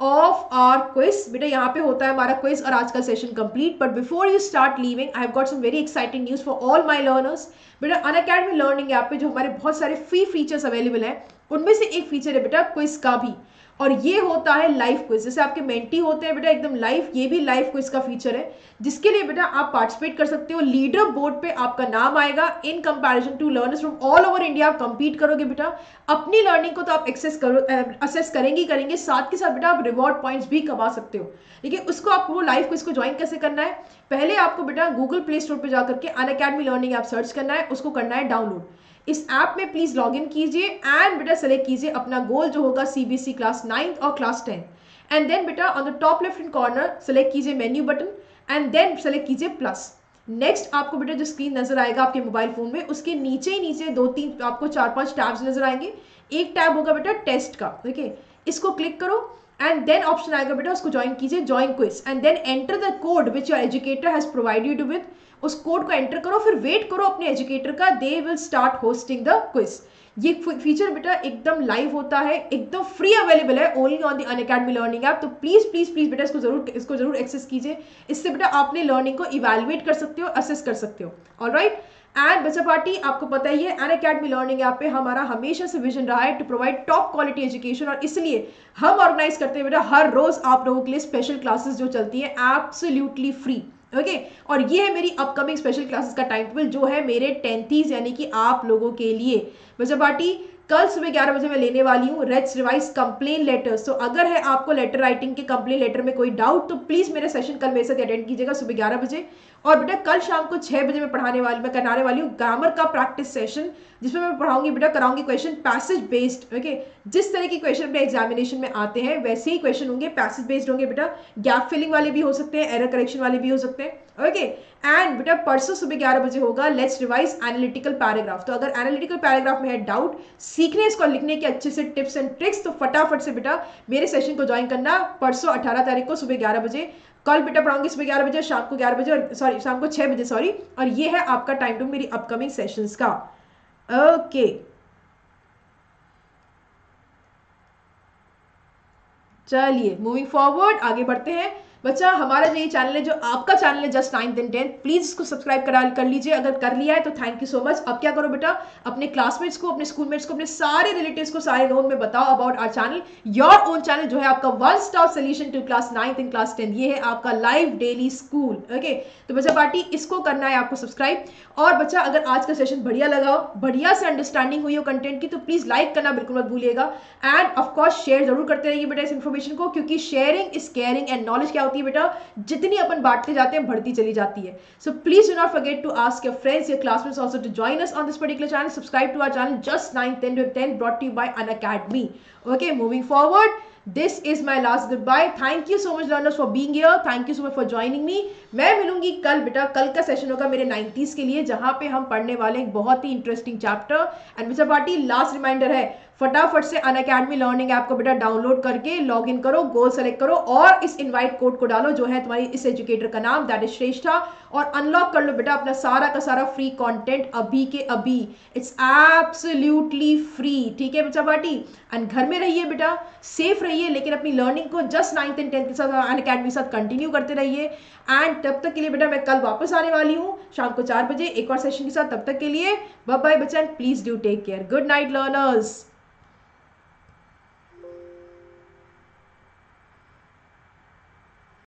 of our quiz बेटा, यहाँ पे होता है हमारा क्विज और आज का session complete but before you start leaving I have got some very exciting news for all my learners बेटा अन अकेडमी लर्निंग ऐप पे जो हमारे बहुत सारे फ्री फीचर्स अवेलेबल हैं, उनमें से एक फीचर है बेटा क्विज का भी। और ये होता है लाइव क्विज जैसे आपके मेंटी होते हैं बेटा, एकदम लाइव ये भी लाइव क्विज का फीचर है, जिसके लिए बेटा आप पार्टिसिपेट कर सकते हो। लीडर बोर्ड पे आपका नाम आएगा। In comparison to learners from all over India आप कंपीट करोगे बेटा। अपनी लर्निंग को तो आप एक्सेस करो असेस करेंगे ही करेंगे। साथ के साथ बेटा आप रिवॉर्ड पॉइंट्स भी कमा सकते हो। देखिए, उसको आप वो लाइव क्विज को ज्वाइन कैसे करना है? पहले आपको बेटा गूगल प्ले स्टोर पर जाकर के अन अकेडमी लर्निंग ऐप सर्च करना है। उसको करना है डाउनलोड इस ऐप में प्लीज़ लॉग इन कीजिए एंड बेटा सेलेक्ट कीजिए अपना गोल जो होगा सीबीएसई क्लास नाइन्थ और क्लास टेन एंड देन बेटा on the top left hand corner select कीजिए menu button and then select कीजिए प्लस नेक्स्ट आपको बेटा जो स्क्रीन नज़र आएगा आपके मोबाइल फ़ोन में, उसके नीचे ही नीचे दो तीन आपको चार पाँच टैब्स नज़र आएँगे। एक टैब होगा बेटा टेस्ट का, ठीक है? इसको क्लिक करो एंड देन ऑप्शन आएगा बेटा उसको ज्वाइन कीजिए join quiz and then enter the code which your educator has provided with उस कोड को एंटर करो, फिर वेट करो अपने एजुकेटर का they will start hosting the quiz ये फीचर बेटा एकदम लाइव होता है, एकदम फ्री अवेलेबल है only on the Unacademy learning app तो प्लीज़ प्लीज़ प्लीज़ बेटा इसको ज़रूर इसको ज़रूर एक्सेस कीजिए. इससे बेटा आपने लर्निंग को इवेलुएट कर सकते हो असेस कर सकते हो. ऑल राइट एंड बच्चा पार्टी, आपको पता ही है अन अकेडमी लर्निंग ऐप पे हमारा हमेशा से विजन रहा है to provide top quality education और इसलिए हम ऑर्गेनाइज करते हैं बेटा, हर रोज आप लोगों के लिए स्पेशल क्लासेस जो चलती है एब्सोल्युटली फ्री ओके? और ये है मेरी अपकमिंग स्पेशल क्लासेस का टाइम टेबल जो है मेरे टेंथीज यानी कि आप लोगों के लिए। बच्चा पार्टी कल सुबह ग्यारह बजे मैं लेने वाली हूँ रेट्स रिवाइज कंप्लेन लेटर तो अगर है आपको लेटर राइटिंग के कंप्लेन लेटर में कोई डाउट तो प्लीज़ मेरे सेशन कल मेरे साथ अटेंड कीजिएगा सुबह ग्यारह बजे। और बेटा, कल शाम को छह बजे मैं पढ़ाने वाली, मैं कराने वाली हूँ ग्रामर का प्रैक्टिस सेशन जिसमें मैं पढ़ाऊँगी, बेटा, कराऊँगी क्वेश्चन पैसेज बेस्ड ओके जिस तरह के क्वेश्चन अपने एग्जामिनेशन में आते हैं, वैसे ही क्वेश्चन होंगे पैसेज बेस्ड होंगे, बेटा। गैप फिलिंग वाले भी हो सकते हैं एरर करेक्शन वाले भी हो सकते हैं ओके एंड बेटा, परसों सुबह ग्यारह बजे होगा लेट्स रिवाइज एनालिटिकल पैराग्राफ तो अगर एनालिटिकल पैराग्राफ में है डाउट सीखने इसको लिखने के अच्छे से टिप्स एंड ट्रिक्स तो फटाफट से बेटा मेरे सेशन को ज्वाइन करना। परसों अठारह तारीख को सुबह ग्यारह बजे कल बेटा पढ़ाऊँगी सुबह ग्यारह बजे शाम को ग्यारह बजे और सॉरी शाम को छह बजे सॉरी और ये है आपका टाइम टू मेरी अपकमिंग सेशंस का। ओके चलिए मूविंग फॉरवर्ड आगे बढ़ते हैं। बच्चा, हमारा जो ये चैनल है, जो आपका चैनल है just ninth and tenth please इसको सब्सक्राइब करा, कर लीजिए। अगर कर लिया है तो थैंक यू सो मच अब क्या करो बेटा? अपने क्लासमेट्स को, अपने स्कूलमेट्स को, अपने सारे रिलेटिव्स को सारे नोन में बताओ about our channel your own channel जो है आपका one stop solution to class ninth and class tenth ये है आपका लाइव डेली स्कूल ओके तो बच्चा, पार्टी, इसको करना है आपको सब्सक्राइब और बच्चा, अगर आज का सेशन बढ़िया लगाओ बढ़िया से अंडरस्टैंडिंग हुई हो कंटेंट की तो प्लीज़ लाइक करना बिल्कुल मत भूलिएगा। एंड ऑफकोर्स शेयर ज़रूर करते रहिए बेटा इस इन्फॉर्मेशन को, क्योंकि sharing is caring and knowledge क्या है बेटा, जितनी अपन बांटते जाते हैं, बढ़ती चली जाती है। So please do not forget to ask your friends your classmates also to join us on this particular channel subscribe to our channel just 9 10 10 brought to you by an academy okay, moving forward. This is my last goodbye. Thank you so much, learners, for being here. Thank you so much for joining me. मैं मिलूँगी कल, बेटा, कल का session होगा मेरे 90s के लिए, जहाँ पे हम पढ़ने वाले एक बहुत ही interesting chapter and mister party last reminder है फटाफट से अन अकेडमी लर्निंग ऐप को बेटा डाउनलोड करके लॉग इन करो, गोल सेलेक्ट करो और इस इनवाइट कोड को डालो जो है तुम्हारी इस एजुकेटर का नाम दैट इज़ श्रेष्ठा। और अनलॉक कर लो बेटा अपना सारा का सारा फ्री कंटेंट अभी के अभी। इट्स एब्सोल्युटली फ्री ठीक है बच्चा पार्टी? एंड घर में रहिए बेटा सेफ़ रहिए, लेकिन अपनी लर्निंग को जस्ट नाइन्थ एंड टेंथ के साथ अन अकेडमी के साथ कंटिन्यू करते रहिए। एंड तब तक के लिए बेटा मैं कल वापस आने वाली हूँ, शाम को चार बजे, एक और सेशन के साथ। तब तक के लिए बाय बाय बच्चा please do take care good night learners